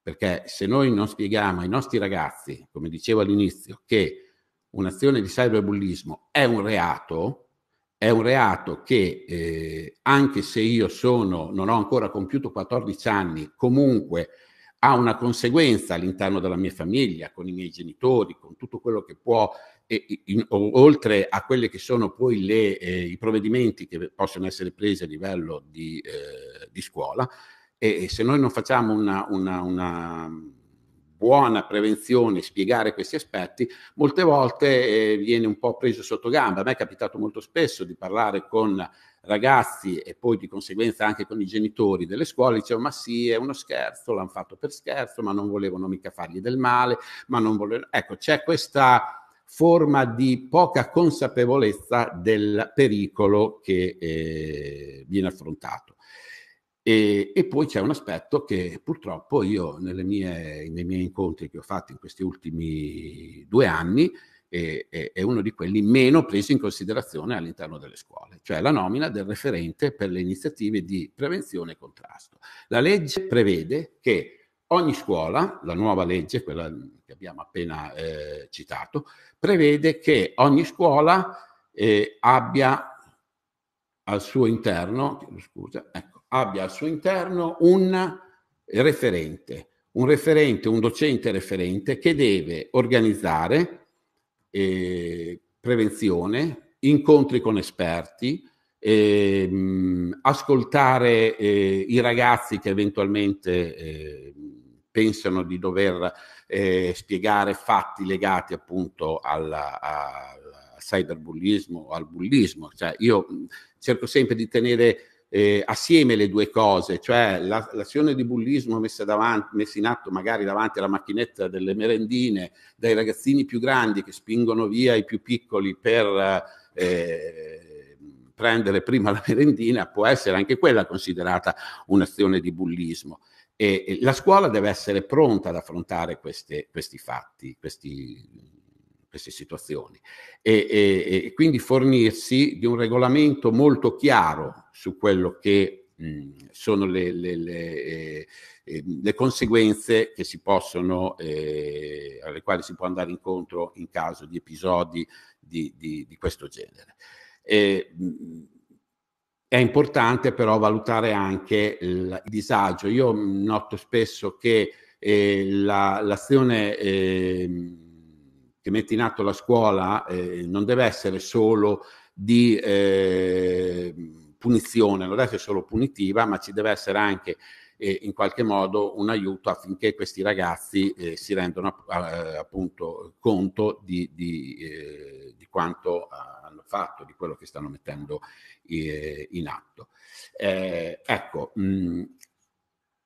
perché se noi non spieghiamo ai nostri ragazzi, come dicevo all'inizio, che un'azione di cyberbullismo è un reato, è un reato che eh, anche se io sono, non ho ancora compiuto 14 anni, comunque ha una conseguenza all'interno della mia famiglia, con i miei genitori, con tutto quello che può, e, in, oltre a quelli che sono poi le, eh, i provvedimenti che possono essere presi a livello di, eh, di scuola, e se noi non facciamo una, una, una buona prevenzione, spiegare questi aspetti, molte volte eh, viene un po' preso sotto gamba. A me è capitato molto spesso di parlare con ragazzi e poi di conseguenza anche con i genitori delle scuole, dicevo ma sì, è uno scherzo, l'hanno fatto per scherzo, ma non volevano mica fargli del male, ma non volevano... Ecco, c'è questa forma di poca consapevolezza del pericolo che eh, viene affrontato. E, e, poi c'è un aspetto che purtroppo io mie, nei miei incontri che ho fatto in questi ultimi due anni è, è, è, uno di quelli meno presi in considerazione all'interno delle scuole, cioè la nomina del referente per le iniziative di prevenzione e contrasto. La legge prevede che ogni scuola, la nuova legge, quella che abbiamo appena eh, citato, prevede che ogni scuola eh, abbia al suo interno, scusa, ecco, abbia al suo interno un referente, un referente, un docente referente che deve organizzare eh, prevenzione, incontri con esperti, eh, ascoltare eh, i ragazzi che eventualmente eh, pensano di dover eh, spiegare fatti legati appunto al, al cyberbullismo al bullismo. Cioè io cerco sempre di tenere eh, assieme le due cose, cioè la, l'azione di bullismo messa, davanti, messa in atto magari davanti alla macchinetta delle merendine dai ragazzini più grandi che spingono via i più piccoli per eh, prendere prima la merendina, può essere anche quella considerata un'azione di bullismo. E, e la scuola deve essere pronta ad affrontare queste, questi fatti, questi queste situazioni e, e, e, quindi fornirsi di un regolamento molto chiaro su quello che mh, sono le, le, le, eh, eh, le, conseguenze che si possono, eh, alle quali si può andare incontro in caso di episodi di, di, di questo genere. E, mh, è importante però valutare anche il disagio. Io noto spesso che eh, la, l'azione eh, che mette in atto la scuola eh, non deve essere solo di eh, punizione, non deve essere solo punitiva, ma ci deve essere anche eh, in qualche modo un aiuto affinché questi ragazzi eh, si rendano appunto conto di, di, di quanto hanno fatto, di quello che stanno mettendo eh, in atto. Eh, ecco, mh, mm,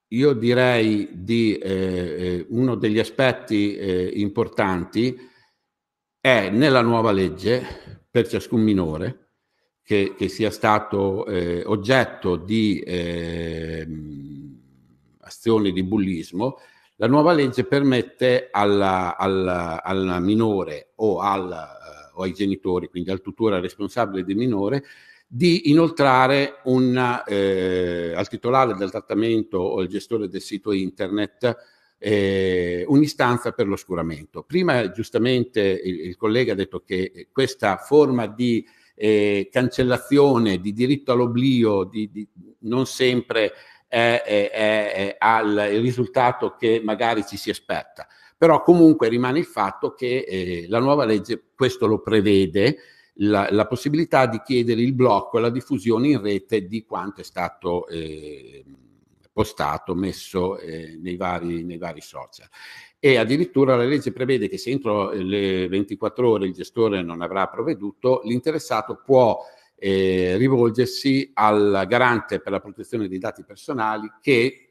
io direi di eh, eh, uno degli aspetti eh, importanti è nella nuova legge per ciascun minore che, che sia stato eh, oggetto di ehm, azioni di bullismo, la nuova legge permette alla, alla, al minore o, al, o ai genitori, quindi al tutore responsabile del minore, di inoltrare un, eh, al titolare del trattamento o al gestore del sito internet eh, un'istanza per l'oscuramento. Prima giustamente il, il, collega ha detto che questa forma di eh, cancellazione, di diritto all'oblio, di, di, non sempre è, è, è, ha il risultato che magari ci si aspetta. Però comunque rimane il fatto che eh, la nuova legge questo lo prevede la, la, possibilità di chiedere il blocco e la diffusione in rete di quanto è stato eh, postato, messo eh, nei, vari, nei, vari, social. E addirittura la legge prevede che se entro le 24 ore il gestore non avrà provveduto, l'interessato può eh, rivolgersi al garante per la protezione dei dati personali che,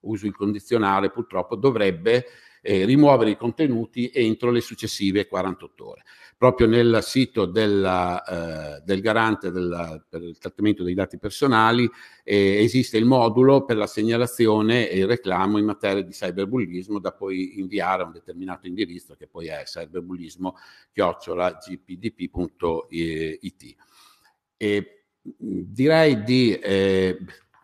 uso il condizionale, purtroppo dovrebbe eh, rimuovere i contenuti entro le successive 48 ore proprio nel sito della, eh, del garante della, per il trattamento dei dati personali eh, esiste il modulo per la segnalazione e il reclamo in materia di cyberbullismo da poi inviare a un determinato indirizzo che poi è cyberbullismo-gpdp.it. E direi di eh,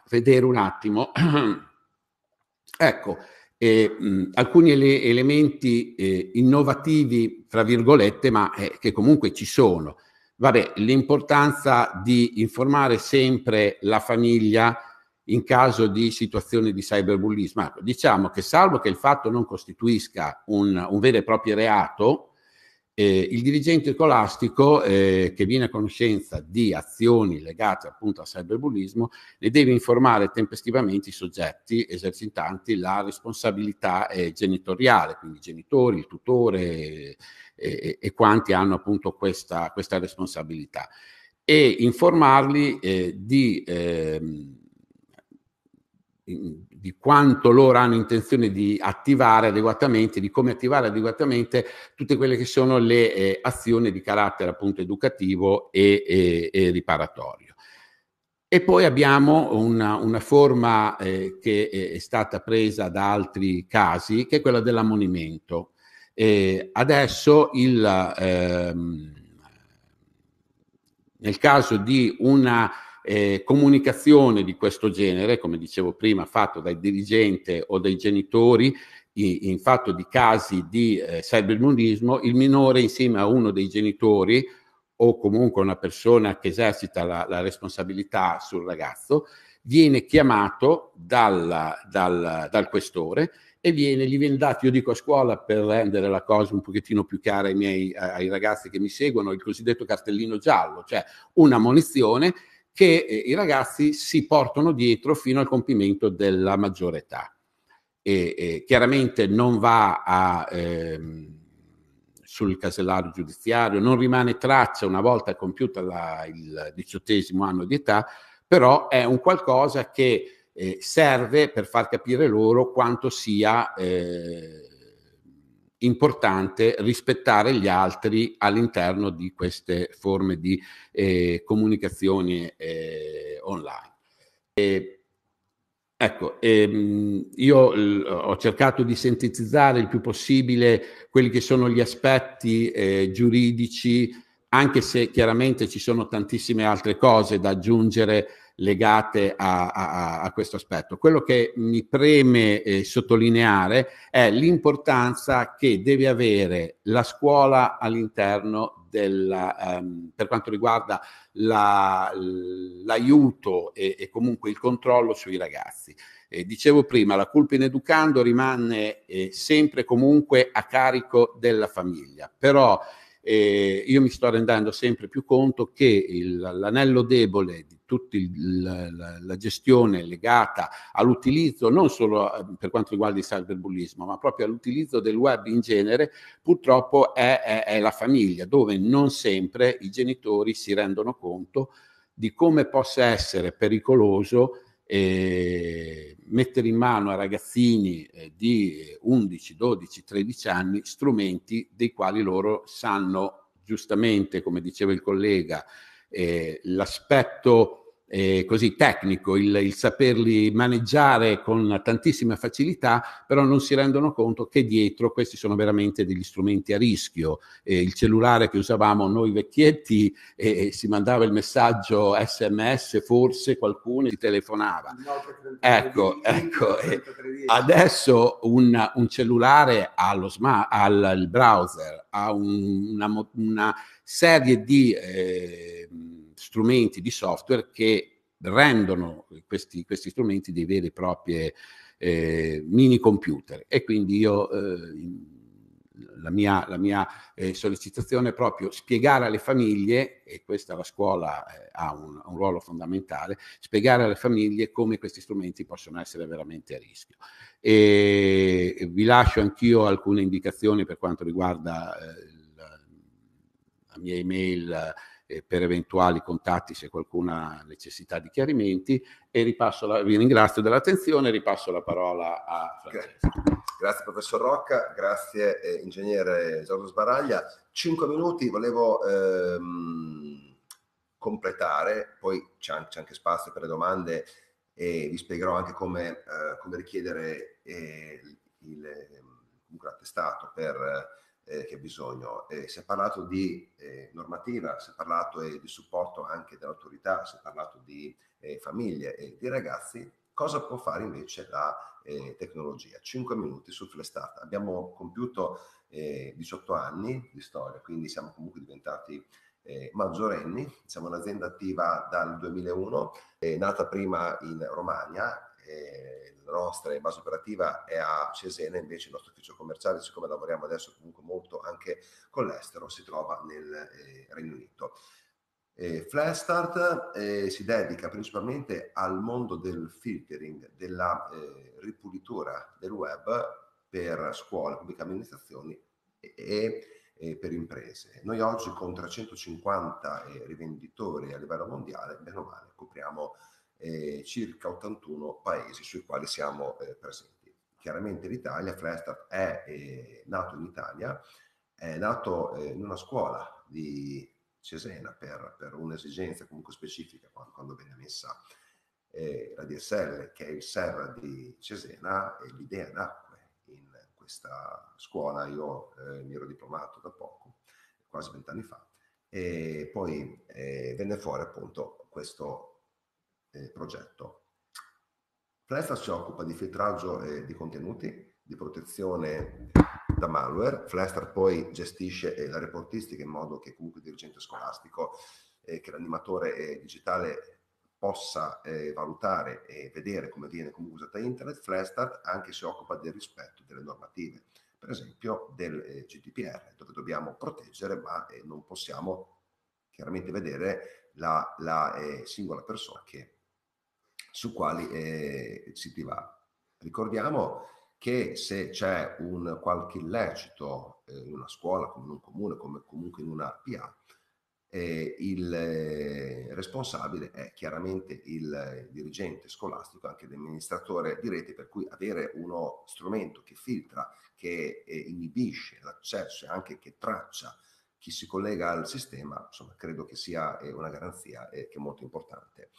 vedere un attimo, ecco, eh, mh, alcuni ele- elementi eh, innovativi, fra virgolette, ma eh, che comunque ci sono. Vabbè, l'importanza di informare sempre la famiglia in caso di situazioni di cyberbullismo. Ecco, diciamo che salvo che il fatto non costituisca un, un vero e proprio reato, eh, il dirigente scolastico eh, che viene a conoscenza di azioni legate appunto al cyberbullismo ne deve informare tempestivamente i soggetti esercitanti la responsabilità eh, genitoriale, quindi i genitori, il tutore e quanti hanno appunto questa, questa responsabilità. E informarli eh, di ehm, di quanto loro hanno intenzione di attivare adeguatamente, di come attivare adeguatamente tutte quelle che sono le eh, azioni di carattere appunto educativo e, e, e riparatorio. E poi abbiamo una, una forma eh, che è stata presa da altri casi, che è quella dell'ammonimento. Eh, adesso il, ehm, nel caso di una eh, comunicazione di questo genere, come dicevo prima, fatto dal dirigente o dai genitori, in, fatto di casi di eh, cyberbullismo, il minore insieme a uno dei genitori o comunque una persona che esercita la, la responsabilità sul ragazzo, viene chiamato dal, dal, dal questore e viene, gli viene dato, io dico a scuola per rendere la cosa un pochettino più chiara ai, miei, ai ragazzi che mi seguono, il cosiddetto cartellino giallo, cioè una munizione che eh, i ragazzi si portano dietro fino al compimento della maggiore età. E, e chiaramente non va a, ehm, sul casellario giudiziario, non rimane traccia una volta compiuta la, il diciottesimo anno di età, però è un qualcosa che eh, serve per far capire loro quanto sia eh, importante rispettare gli altri all'interno di queste forme di eh, comunicazione eh, online. E, ecco, ehm, io l- ho cercato di sintetizzare il più possibile quelli che sono gli aspetti eh, giuridici, anche se chiaramente ci sono tantissime altre cose da aggiungere legate a, a, a, questo aspetto. Quello che mi preme eh, sottolineare è l'importanza che deve avere la scuola all'interno della, um, per quanto riguarda la, l'aiuto e, e, comunque il controllo sui ragazzi. Eh, dicevo prima, la colpa in educando rimane eh, sempre comunque a carico della famiglia, però eh, io mi sto rendendo sempre più conto che il, l'anello debole di tutta la, la, gestione legata all'utilizzo non solo eh, per quanto riguarda il cyberbullismo, ma proprio all'utilizzo del web in genere, purtroppo è, è, è la famiglia, dove non sempre i genitori si rendono conto di come possa essere pericoloso eh, mettere in mano a ragazzini eh, di 11, 12, 13 anni strumenti dei quali loro sanno giustamente, come diceva il collega, eh, l'aspetto eh, così tecnico, il, il, saperli maneggiare con tantissima facilità, però non si rendono conto che dietro questi sono veramente degli strumenti a rischio. Eh, il cellulare che usavamo noi vecchietti eh, si mandava il messaggio sms, forse qualcuno ti telefonava. Ecco, ecco. adesso un, un, cellulare ha lo smart, ha il browser, ha un, una, una, serie di eh, strumenti di software che rendono questi, questi strumenti dei veri e propri eh, mini computer. E quindi io eh, la mia, la mia eh, sollecitazione è proprio spiegare alle famiglie, e questa la scuola eh, ha un, un, ruolo fondamentale, spiegare alle famiglie come questi strumenti possono essere veramente a rischio. E vi lascio anch'io alcune indicazioni per quanto riguarda eh, la, la mia email eh, per eventuali contatti se qualcuno ha necessità di chiarimenti e la, vi ringrazio dell'attenzione e ripasso la parola a Francesco. Grazie professor Rocca, grazie eh, ingegnere Giorgio Sbaraglia. Cinque minuti, volevo ehm, completare, poi c'è anche, spazio per le domande e vi spiegherò anche come, eh, come richiedere eh, il, il, l'attestato per eh, che ha bisogno. Eh, si è parlato di eh, normativa, si è parlato di supporto anche dell'autorità, si è parlato di eh, famiglie e di ragazzi. Cosa può fare invece la eh, tecnologia? 5 minuti su Flestart. Abbiamo compiuto 18 eh, anni di storia, quindi siamo comunque diventati maggiorenni. Siamo un'azienda attiva dal 2001, nata prima in Romagna. Eh, la nostra base operativa è a Cesena, invece il nostro ufficio commerciale, siccome lavoriamo adesso comunque molto anche con l'estero, si trova nel eh, Regno Unito. Eh, Flashstart eh, si dedica principalmente al mondo del filtering, della eh, ripulitura del web per scuole, pubbliche amministrazioni e, e per imprese. Noi oggi con 350 eh, rivenditori a livello mondiale, bene o male, copriamo eh, circa 81 paesi sui quali siamo eh, presenti. Chiaramente l'Italia, Flestart è eh, nato in Italia, è nato eh, in una scuola di Cesena per, per un'esigenza comunque specifica quando, quando venne messa eh, la DSL, che è il Serra di Cesena, e l'idea nacque in questa scuola, io eh, mi ero diplomato da poco, quasi vent'anni fa, e poi venne fuori appunto questo eh, progetto. Flesta si occupa di filtraggio eh, di contenuti, di protezione da malware. Flester poi gestisce eh, la reportistica in modo che comunque il dirigente scolastico, eh, che l'animatore eh, digitale possa eh, valutare e vedere come viene comunque usata internet. Flestart anche si occupa del rispetto delle normative, per esempio del eh, GDPR, dove dobbiamo proteggere ma eh, non possiamo chiaramente vedere la, la singola persona che su quali eh, siti va. Ricordiamo che se c'è un qualche illecito eh, in una scuola, come in un comune, come comunque in una PA, eh, il eh, responsabile è chiaramente il dirigente scolastico, anche l'amministratore di rete, per cui avere uno strumento che filtra, che eh, inibisce l'accesso e anche che traccia chi si collega al sistema, insomma, credo che sia eh, una garanzia eh, che è molto importante.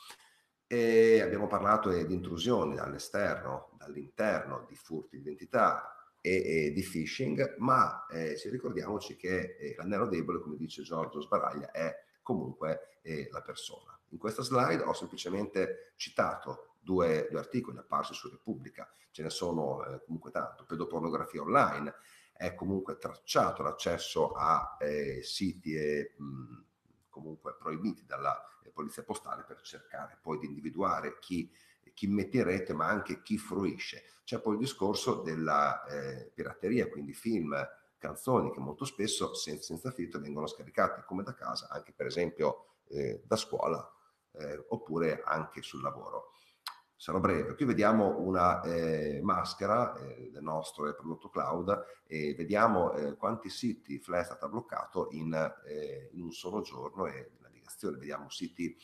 E abbiamo parlato eh, di intrusioni dall'esterno, dall'interno, di furti di identità e, e di phishing, ma eh, ricordiamoci che eh, l'anello debole, come dice Giorgio Sbaraglia, è comunque eh, la persona. In questa slide ho semplicemente citato due, due articoli apparsi su Repubblica, ce ne sono eh, comunque tanto, pedopornografia online, è comunque tracciato l'accesso a eh, siti e mh, comunque proibiti dalla eh, polizia postale per cercare poi di individuare chi, chi mette in rete ma anche chi fruisce. C'è poi il discorso della eh, pirateria, quindi film, canzoni che molto spesso senza, senza filtro vengono scaricate come da casa, anche per esempio eh, da scuola eh, oppure anche sul lavoro. Sarò breve. Qui vediamo una eh, maschera eh, del nostro prodotto cloud e vediamo eh, quanti siti Flashat ha bloccato in, eh, in, un solo giorno e navigazione. Vediamo siti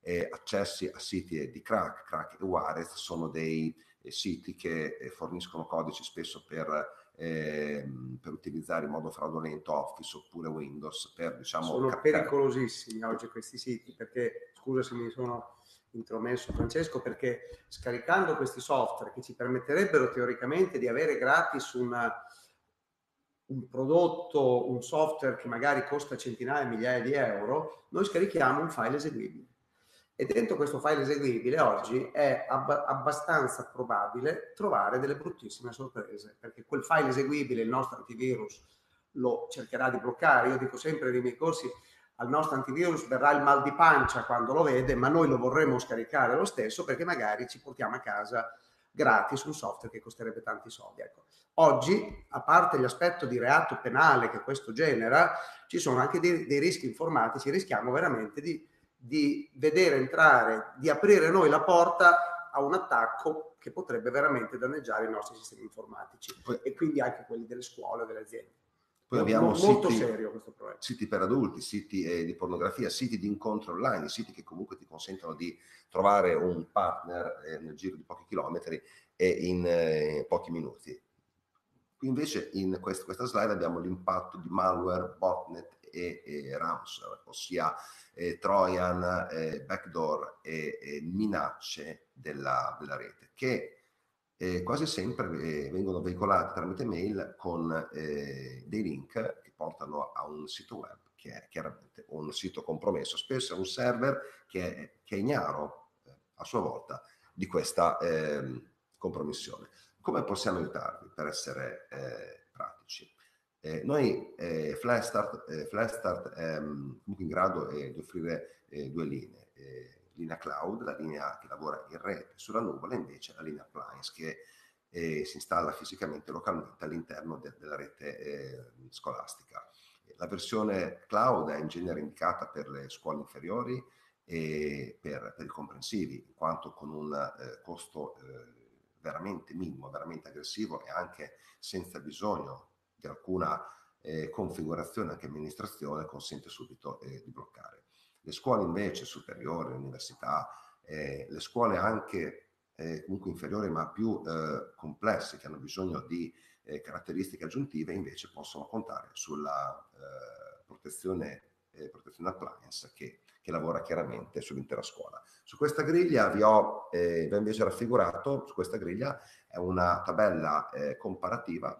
eh, accessi a siti di crack, crack e Warez sono dei eh, siti che forniscono codici spesso per ehm, per utilizzare in modo fraudolento Office oppure Windows per diciamo sono craccare. pericolosissimi oggi questi siti perché scusa se mi sono intromesso Francesco perché scaricando questi software che ci permetterebbero teoricamente di avere gratis una, un prodotto, un software che magari costa centinaia, migliaia di euro, noi scarichiamo un file eseguibile. E dentro questo file eseguibile oggi è ab- abbastanza probabile trovare delle bruttissime sorprese, perché quel file eseguibile il nostro antivirus lo cercherà di bloccare. Io dico sempre nei miei corsi, al nostro antivirus verrà il mal di pancia quando lo vede, ma noi lo vorremmo scaricare lo stesso perché magari ci portiamo a casa gratis un software che costerebbe tanti soldi. Ecco. Oggi, a parte l'aspetto di reato penale che questo genera, ci sono anche dei, dei rischi informatici, rischiamo veramente di, di vedere entrare, di aprire noi la porta a un attacco che potrebbe veramente danneggiare i nostri sistemi informatici e quindi anche quelli delle scuole o delle aziende. Poi abbiamo molto siti. Siti per adulti, siti eh, di pornografia, siti di incontro online, siti che comunque ti consentono di trovare un partner eh, nel giro di pochi chilometri e in eh, pochi minuti. Qui invece in quest- questa slide abbiamo l'impatto di malware, botnet e, e ransomware, ossia eh, Trojan, eh, backdoor e minacce della, della rete, che eh, quasi sempre eh, vengono veicolate tramite mail con eh, dei link che portano a un sito web che è chiaramente un sito compromesso, spesso è un server che è, che è ignaro eh, a sua volta di questa ehm, compromissione. Come possiamo aiutarvi per essere eh, pratici? Eh, noi eh, Flashstart, eh, è um, in grado di offrire due linee linea cloud, la linea che lavora in rete sulla nuvola, invece la linea appliance che eh, si installa fisicamente localmente all'interno de- della rete eh, scolastica. La versione cloud è in genere indicata per le scuole inferiori e per, per i comprensivi, in quanto con un eh, costo eh, veramente minimo, veramente aggressivo e anche senza bisogno di alcuna eh, configurazione, anche amministrazione, consente subito eh, di bloccare. Le scuole invece superiori, università, eh, le scuole anche eh, comunque inferiori ma più eh, complesse che hanno bisogno di eh, caratteristiche aggiuntive invece possono contare sulla eh, protezione, eh, protezione appliance che, che, lavora chiaramente sull'intera scuola. Su questa griglia vi ho, vi invece raffigurato, su questa griglia è una tabella comparativa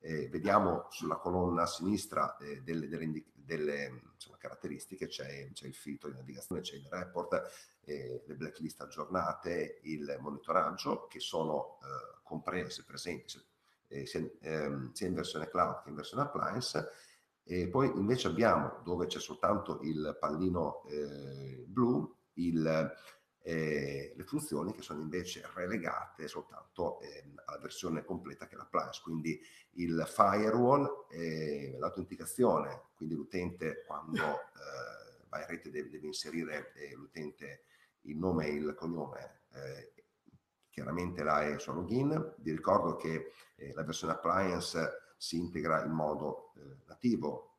eh, vediamo sulla colonna a sinistra eh, delle, delle, delle insomma, caratteristiche, c'è, c'è, il filtro di navigazione, c'è il report, eh, le blacklist aggiornate, il monitoraggio che sono eh, comprese, presenti eh, sia, ehm, sia, in versione cloud che in versione appliance. E poi invece abbiamo dove c'è soltanto il pallino eh, blu, il eh, le funzioni che sono invece relegate soltanto eh, alla versione completa che è l'appliance, quindi il firewall, eh, l'autenticazione, quindi l'utente quando eh, va in rete deve, deve inserire eh, l'utente il nome e il cognome, eh, chiaramente là è suo login. Vi ricordo che la versione appliance si integra in modo nativo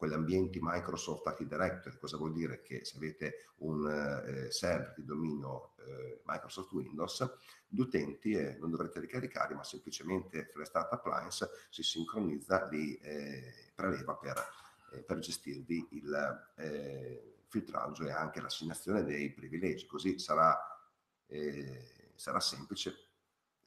quegli ambienti Microsoft Active Directory, cosa vuol dire? Che se avete un eh, server di dominio eh, Microsoft Windows, gli utenti eh, non dovrete ricaricare, ma semplicemente Flashstart Appliance si sincronizza, li eh, preleva per, eh, per gestirvi il eh, filtraggio e anche l'assegnazione dei privilegi, così sarà, sarà semplice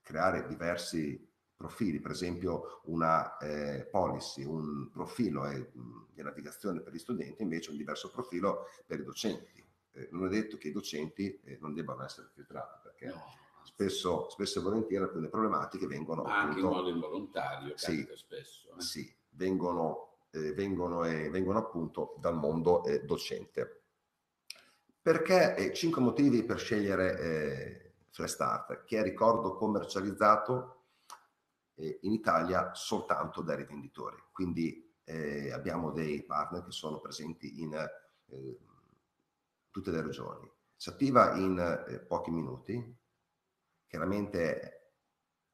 creare diversi profili, per esempio una eh, policy, un profilo eh, di navigazione per gli studenti, invece un diverso profilo per i docenti. Eh, non è detto che i docenti eh, non debbano essere filtrati, perché no. spesso, spesso e volentieri alcune problematiche vengono... Anche appunto, in modo involontario, sì, spesso. Eh. Sì, vengono, eh, vengono, vengono, appunto dal mondo docente. Perché? Cinque motivi per scegliere Flestart, che è, ricordo, commercializzato in Italia soltanto dai rivenditori. Quindi abbiamo dei partner che sono presenti in tutte le regioni. Si attiva in pochi minuti, Chiaramente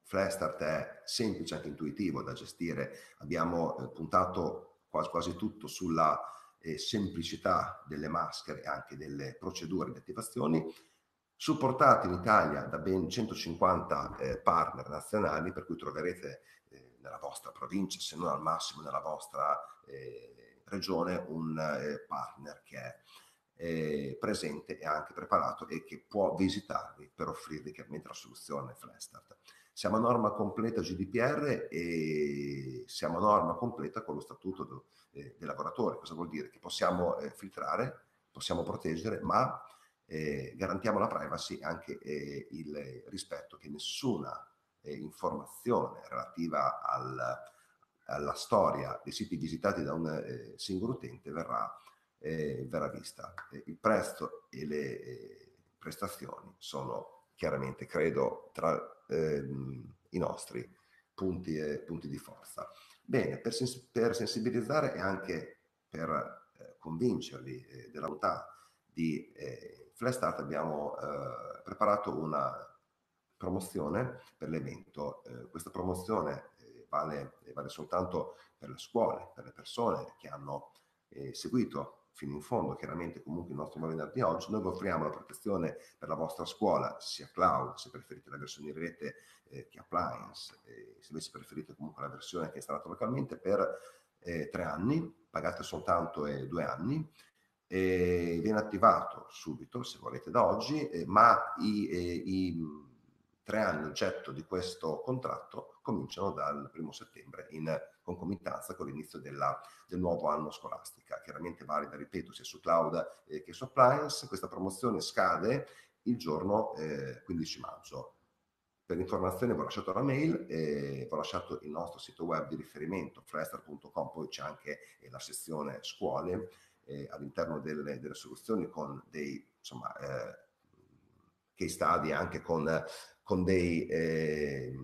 Flashstart è semplice, anche intuitivo da gestire. Abbiamo eh, puntato quasi, quasi, tutto sulla eh, semplicità delle maschere e anche delle procedure di attivazioni, supportati in Italia da ben 150 eh, partner nazionali, per cui troverete eh, nella vostra provincia, se non al massimo nella vostra eh, regione, un eh, partner che è eh, presente e anche preparato e che può visitarvi per offrirvi chiaramente la soluzione Flestart. Siamo a norma completa GDPR e siamo a norma completa con lo statuto do, eh, dei lavoratori. Cosa vuol dire? Che possiamo filtrare, possiamo proteggere, ma eh, garantiamo la privacy e anche eh, il rispetto che nessuna eh, informazione relativa al, alla storia dei siti visitati da un singolo utente verrà eh, verrà vista. Eh, il prezzo e le eh, prestazioni sono chiaramente, credo, tra ehm, i nostri punti, eh, punti, di forza. Bene, per, sens- per, sensibilizzare e anche per eh, convincerli eh, della volontà di eh, Flashstart abbiamo preparato una promozione per l'evento. questa promozione vale, vale soltanto per le scuole, per le persone che hanno seguito fino in fondo, chiaramente comunque il nostro webinar di oggi, noi vi offriamo la protezione per la vostra scuola, sia cloud, se preferite la versione in rete eh, che appliance, eh, se invece preferite comunque la versione che è installata localmente, per eh, tre anni, pagate soltanto eh, due anni, e viene attivato subito, se volete da oggi, eh, ma i, eh, i tre anni oggetto di questo contratto cominciano dal primo settembre in concomitanza con l'inizio della, del nuovo anno scolastica. Chiaramente valida, ripeto, sia su cloud eh, che su appliance. Questa promozione scade il giorno eh, 15 maggio. Per informazioni vi ho lasciato la mail, eh, vi ho lasciato il nostro sito web di riferimento, flester.com, poi c'è anche eh, la sezione scuole eh, all'interno delle, delle, soluzioni con dei insomma, eh, case study anche con con dei, eh,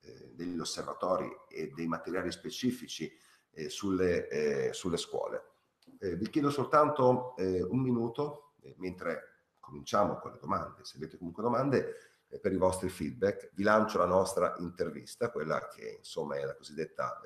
eh, degli osservatori e dei materiali specifici eh, sulle, eh, sulle, scuole. Eh, vi chiedo soltanto eh, un minuto, mentre cominciamo con le domande, se avete comunque domande, per i vostri feedback. Vi lancio la nostra intervista, quella che insomma è la cosiddetta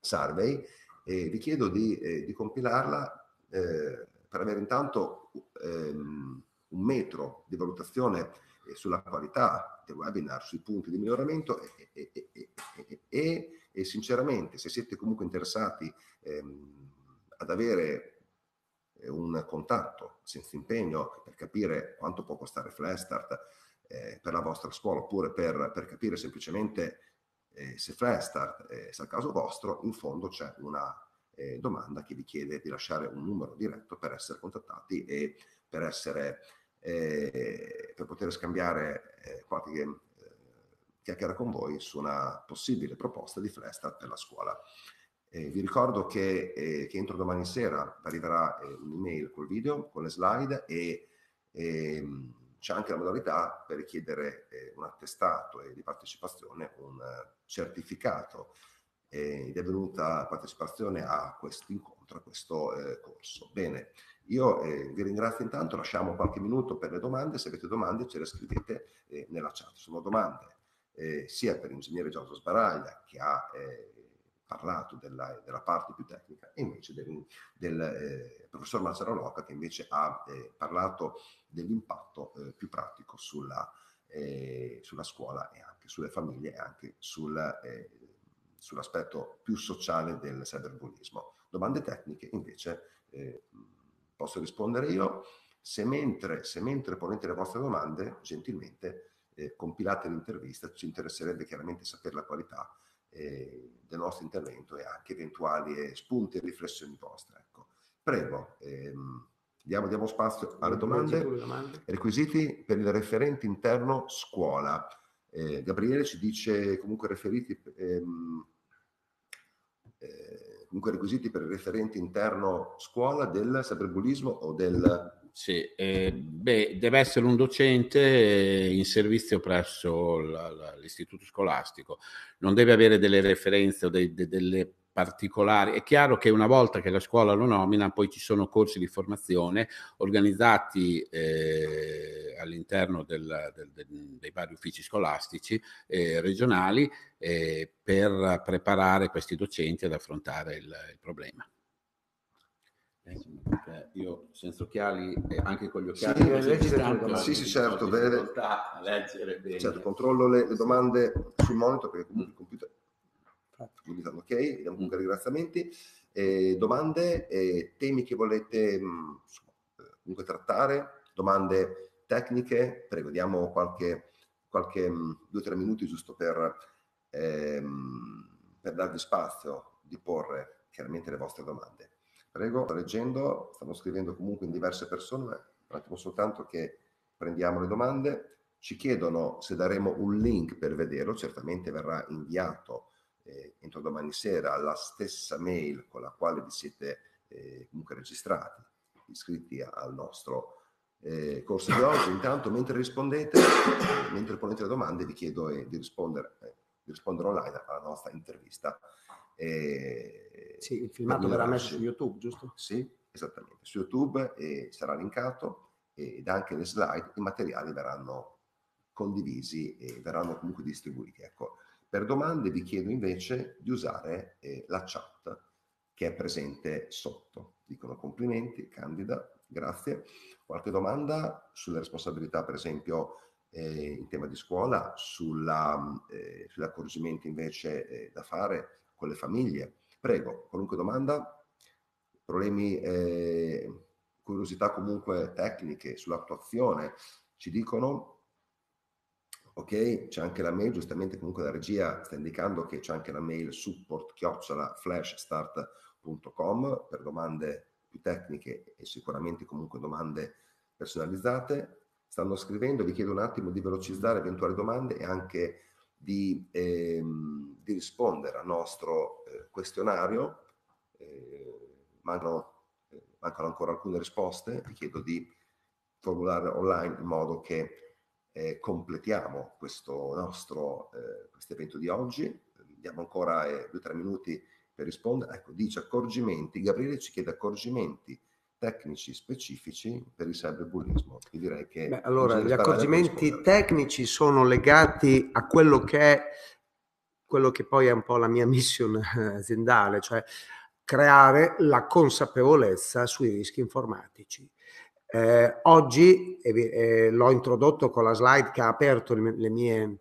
survey, e vi chiedo di, di compilarla per avere intanto ehm, un metro di valutazione sulla qualità del webinar, sui punti di miglioramento e, e, e, e sinceramente se siete comunque interessati ehm, ad avere un contatto senza impegno per capire quanto può costare Flashstart eh, per la vostra scuola oppure per, per capire semplicemente eh, se Flashstart eh, è il caso vostro, in fondo c'è una eh, domanda che vi chiede di lasciare un numero diretto per essere contattati e per essere eh, per poter scambiare eh, qualche eh, chiacchiera con voi su una possibile proposta di Flestart per la scuola. Eh, vi ricordo che, eh, che, entro domani sera arriverà eh, un'email col video, con le slide e ehm, c'è anche la modalità per richiedere un attestato di partecipazione, un certificato eh, di avvenuta partecipazione a questo incontro, a questo eh, corso. Bene, io eh, vi ringrazio intanto, lasciamo qualche minuto per le domande, se avete domande ce le scrivete eh, nella chat. Sono domande eh, sia per l'ingegnere Giorgio Sbaraglia che ha eh, parlato della, della, parte più tecnica e invece del, del professor Marcello Locca che invece ha parlato dell'impatto più pratico sulla, sulla, scuola e anche sulle famiglie e anche sul sull'aspetto più sociale del cyberbullismo. Domande tecniche invece eh, posso rispondere io. Se mentre, se mentre, ponete le vostre domande, gentilmente eh, compilate l'intervista, ci interesserebbe chiaramente sapere la qualità eh, del nostro intervento e anche eventuali eh, spunti e riflessioni vostre. Ecco. Prego, ehm, Diamo, diamo spazio alle domande. domande. Requisiti per il referente interno scuola. Eh, Gabriele ci dice comunque referiti, ehm, eh, comunque requisiti per il referente interno scuola del cyberbullismo o del... Sì, eh, beh, deve essere un docente in servizio presso la, la, l'istituto scolastico, non deve avere delle referenze o dei, de, delle particolari. È chiaro che una volta che la scuola lo nomina, poi ci sono corsi di formazione organizzati eh, all'interno del, del, del, dei vari uffici scolastici eh, regionali eh, per preparare questi docenti ad affrontare il, il problema. Io senza occhiali e anche con gli occhiali sì, tanto, sì, sì certo, vede, leggere bene. Certo, controllo le, le domande sul monitor perché comunque il computer Limitano, ok, vediamo comunque ringraziamenti. Eh, domande, eh, temi che volete mh, mm, eh, comunque trattare, domande tecniche, prego, diamo qualche, qualche mh, mm, due o tre minuti giusto per, ehm, per darvi spazio di porre chiaramente le vostre domande. Prego, sto leggendo, stanno scrivendo comunque in diverse persone, un attimo soltanto che prendiamo le domande. Ci chiedono se daremo un link per vederlo, certamente verrà inviato eh, entro domani sera alla stessa mail con la quale vi siete eh, comunque registrati, iscritti al nostro eh, corso di oggi. Intanto, mentre rispondete, mentre ponete le domande, vi chiedo eh, di, rispondere, eh, di rispondere online alla nostra intervista. sì, il filmato verrà messo su YouTube, giusto? Sì, esattamente. Su YouTube sarà linkato ed anche le slide, i materiali verranno condivisi e verranno comunque distribuiti. Ecco, per domande vi chiedo invece di usare eh, la chat che è presente sotto. Dicono complimenti, Candida, grazie. Qualche domanda sulle responsabilità, per esempio, eh, in tema di scuola, sulla, eh, sugli accorgimenti invece eh, da fare con le famiglie? Prego, qualunque domanda, problemi, eh, curiosità comunque tecniche sull'attuazione, ci dicono ok? C'è anche la mail, giustamente comunque la regia sta indicando che c'è anche la mail support chiocciola flashstart.com per domande più tecniche e sicuramente comunque domande personalizzate. Stanno scrivendo, vi chiedo un attimo di velocizzare eventuali domande e anche di, ehm, di rispondere al nostro eh, questionario. Eh, mancano, eh, mancano ancora alcune risposte, vi chiedo di formulare online in modo che eh, completiamo questo nostro eh, evento di oggi. Diamo ancora eh, due o tre minuti per rispondere. Ecco, dice accorgimenti. Gabriele ci chiede accorgimenti tecnici specifici per il cyberbullismo. Io direi che Beh, allora, gli accorgimenti tecnici sono legati a quello che è quello che poi è un po' la mia mission aziendale, cioè creare la consapevolezza sui rischi informatici. Eh, oggi, eh, l'ho introdotto con la slide che ha aperto le mie,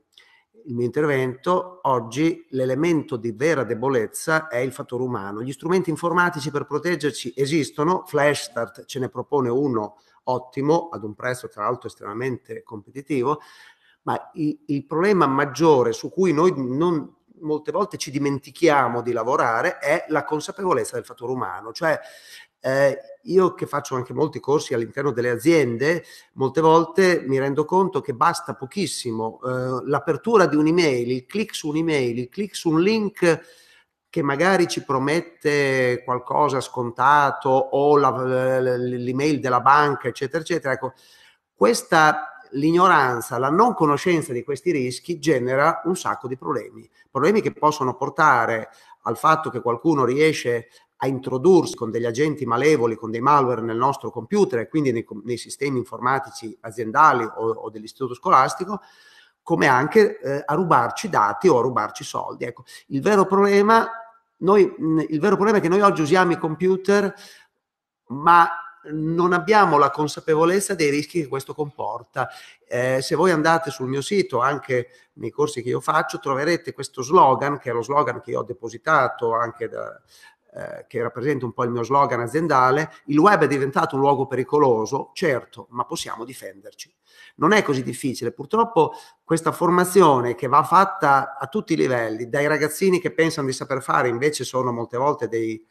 il mio intervento, oggi l'elemento di vera debolezza è il fattore umano. Gli strumenti informatici per proteggerci esistono, Flashstart ce ne propone uno ottimo, ad un prezzo tra l'altro estremamente competitivo, ma il, il problema maggiore su cui noi non, molte volte ci dimentichiamo di lavorare è la consapevolezza del fattore umano, cioè eh, io che faccio anche molti corsi all'interno delle aziende, molte volte mi rendo conto che basta pochissimo eh, l'apertura di un'email, il click su un'email, il click su un link che magari ci promette qualcosa scontato o la, l'email della banca, eccetera, eccetera. Ecco, questa l'ignoranza, la non conoscenza di questi rischi genera un sacco di problemi, problemi che possono portare al fatto che qualcuno riesce a introdursi con degli agenti malevoli, con dei malware nel nostro computer e quindi nei, nei sistemi informatici aziendali o, o dell'istituto scolastico, come anche eh, a rubarci dati o a rubarci soldi. Ecco, il vero problema, noi, il vero problema è che noi oggi usiamo i computer, ma non abbiamo la consapevolezza dei rischi che questo comporta. Eh, se voi andate sul mio sito, anche nei corsi che io faccio, troverete questo slogan, che è lo slogan che io ho depositato anche da, eh, che rappresenta un po' il mio slogan aziendale, il web è diventato un luogo pericoloso, certo, ma possiamo difenderci. Non è così difficile. Purtroppo questa formazione che va fatta a tutti i livelli, dai ragazzini che pensano di saper fare, invece sono molte volte dei,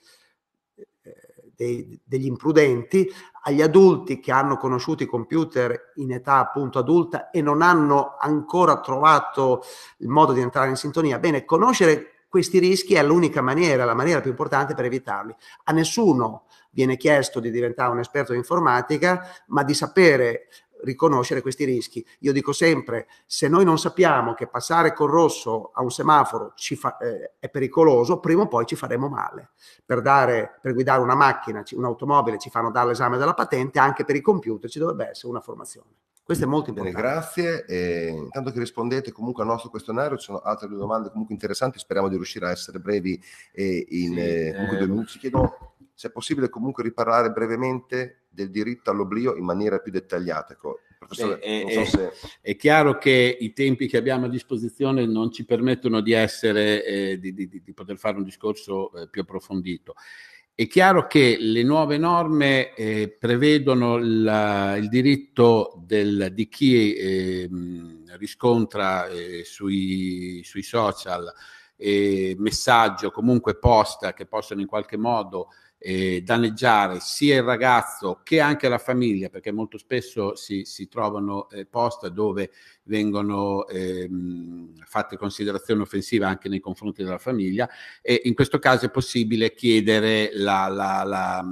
dei, degli imprudenti, agli adulti che hanno conosciuto i computer in età appunto adulta e non hanno ancora trovato il modo di entrare in sintonia. Bene, conoscere questi rischi è l'unica maniera, la maniera più importante per evitarli. A nessuno viene chiesto di diventare un esperto di informatica, ma di sapere riconoscere questi rischi. Io dico sempre, se noi non sappiamo che passare col rosso a un semaforo fa, eh, è pericoloso, prima o poi ci faremo male. Per, dare, per guidare una macchina, un'automobile ci fanno dare l'esame della patente, anche per i computer ci dovrebbe essere una formazione. Questo è molto importante. Bene, grazie. E intanto che rispondete comunque al nostro questionario, ci sono altre due domande comunque interessanti, speriamo di riuscire a essere brevi e in sì, eh, comunque due minuti. Ci chiedo se è possibile comunque riparlare brevemente del diritto all'oblio in maniera più dettagliata. Ecco, Beh, è, so se... è, chiaro che i tempi che abbiamo a disposizione non ci permettono di, essere, eh, di, di, di poter fare un discorso eh, più approfondito. È chiaro che le nuove norme eh, prevedono la, il diritto del, di chi eh, riscontra eh, sui, sui, social eh, messaggio, comunque posta che possono in qualche modo eh, danneggiare sia il ragazzo che anche la famiglia, perché molto spesso si, si trovano eh, post dove vengono ehm, fatte considerazioni offensive anche nei confronti della famiglia e in questo caso è possibile chiedere la, la, la,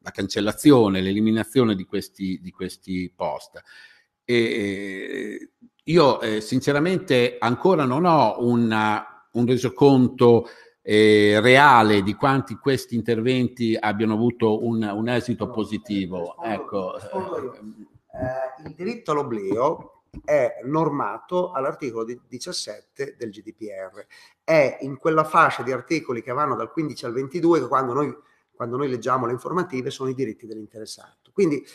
la cancellazione, l'eliminazione di questi, di questi post. E, io eh, sinceramente ancora non ho una, un resoconto eh, reale di quanti questi interventi abbiano avuto un, un esito positivo. Rispondo, ecco. rispondo eh, il diritto all'oblio è normato all'articolo 17 del GDPR. È in quella fascia di articoli che vanno dal 15 al 22 che quando noi, quando noi leggiamo le informative sono i diritti dell'interessato. Quindi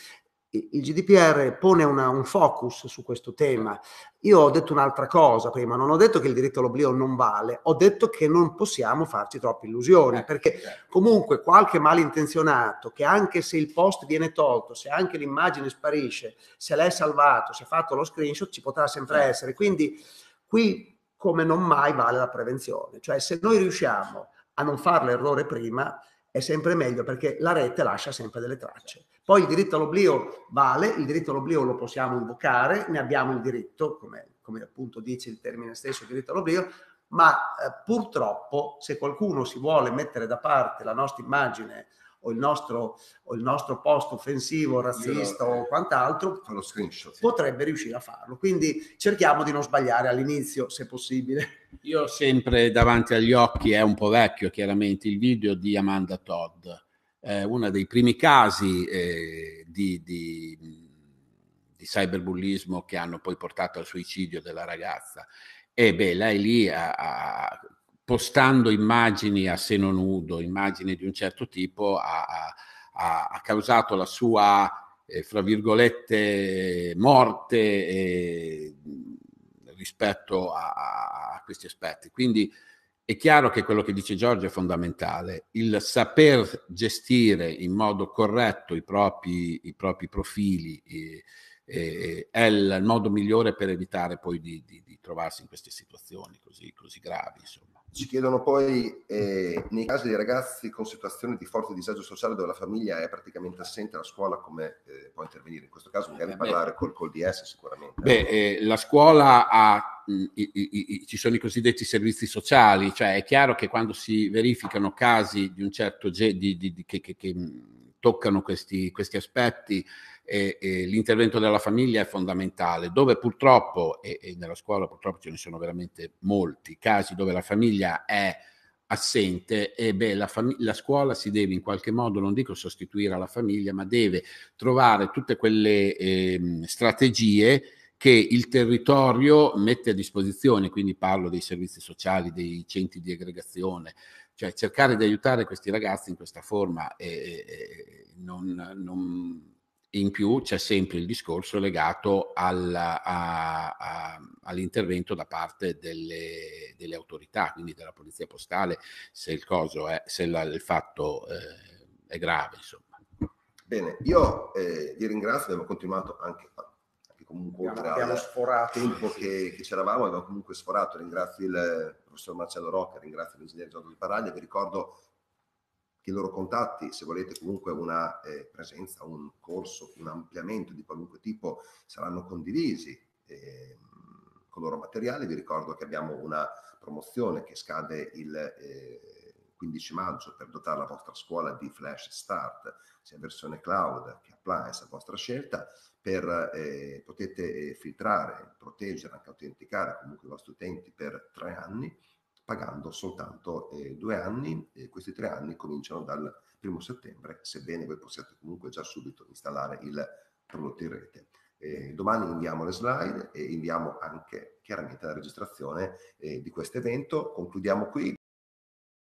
il GDPR pone una, un focus su questo tema. Io ho detto un'altra cosa prima, non ho detto che il diritto all'oblio non vale, ho detto che non possiamo farci troppe illusioni, eh, perché certo. comunque qualche malintenzionato, che anche se il post viene tolto, se anche l'immagine sparisce, se l'è salvato, se è fatto lo screenshot, ci potrà sempre essere. Quindi qui, come non mai, vale la prevenzione. Cioè se noi riusciamo a non fare l'errore prima, è sempre meglio perché la rete lascia sempre delle tracce. Poi il diritto all'oblio vale, il diritto all'oblio lo possiamo invocare, ne abbiamo il diritto, come, come appunto dice il termine stesso, diritto all'oblio, ma eh, purtroppo se qualcuno si vuole mettere da parte la nostra immagine o il nostro, o il nostro post offensivo, razzista Io, o quant'altro, screenshot, sì. potrebbe riuscire a farlo. Quindi cerchiamo di non sbagliare all'inizio, se possibile. Io ho sempre davanti agli occhi, è un po' vecchio chiaramente, il video di Amanda Todd, eh, uno dei primi casi eh, di, di, di cyberbullismo che hanno poi portato al suicidio della ragazza. E beh, lei lì ha, ha postando immagini a seno nudo, immagini di un certo tipo, ha, ha, ha causato la sua, eh, fra virgolette, morte eh, rispetto a, a, questi aspetti. Quindi è chiaro che quello che dice Giorgio è fondamentale, il saper gestire in modo corretto i propri, i propri profili. Eh, eh, è il modo migliore per evitare poi di, di, di trovarsi in queste situazioni così, così gravi. Insomma. Ci chiedono poi, eh, nei casi di ragazzi con situazioni di forte disagio sociale dove la famiglia è praticamente assente, la scuola come eh, può intervenire? In questo caso magari eh, parlare col, col, DS sicuramente. Beh, eh, la scuola ha, i, i, i, ci sono i cosiddetti servizi sociali, cioè è chiaro che quando si verificano casi di un certo ge- di, di, che, che, che toccano questi, questi aspetti, e, e l'intervento della famiglia è fondamentale, dove purtroppo, e, e nella scuola purtroppo ce ne sono veramente molti casi dove la famiglia è assente e beh, la, fam- la, scuola si deve in qualche modo, non dico sostituire alla famiglia, ma deve trovare tutte quelle eh, strategie che il territorio mette a disposizione, quindi parlo dei servizi sociali, dei centri di aggregazione, cioè cercare di aiutare questi ragazzi in questa forma eh, eh, non, non in più c'è sempre il discorso legato alla, a, a, all'intervento da parte delle, delle, autorità, quindi della polizia postale, se il, è, se la, il fatto eh, è grave. Insomma. Bene, io eh, vi ringrazio, abbiamo continuato anche, anche comunque oltre abbiamo, al tempo che, che c'eravamo, abbiamo comunque sforato, ringrazio il professor Marcello Rocca, ringrazio l'ingegnere Giorgio Di Paraglia, vi ricordo i loro contatti, se volete comunque una eh, presenza, un corso, un ampliamento di qualunque tipo, saranno condivisi eh, con loro materiali. Vi ricordo che abbiamo una promozione che scade il eh, 15 maggio per dotare la vostra scuola di Flash Start, sia versione cloud che appliance a vostra scelta, per eh, potete filtrare, proteggere, anche autenticare comunque i vostri utenti per tre anni pagando soltanto eh, due anni e questi tre anni cominciano dal primo settembre, sebbene voi possiate comunque già subito installare il prodotto in rete. Eh, domani inviamo le slide e inviamo anche chiaramente la registrazione eh, di questo evento. Concludiamo qui.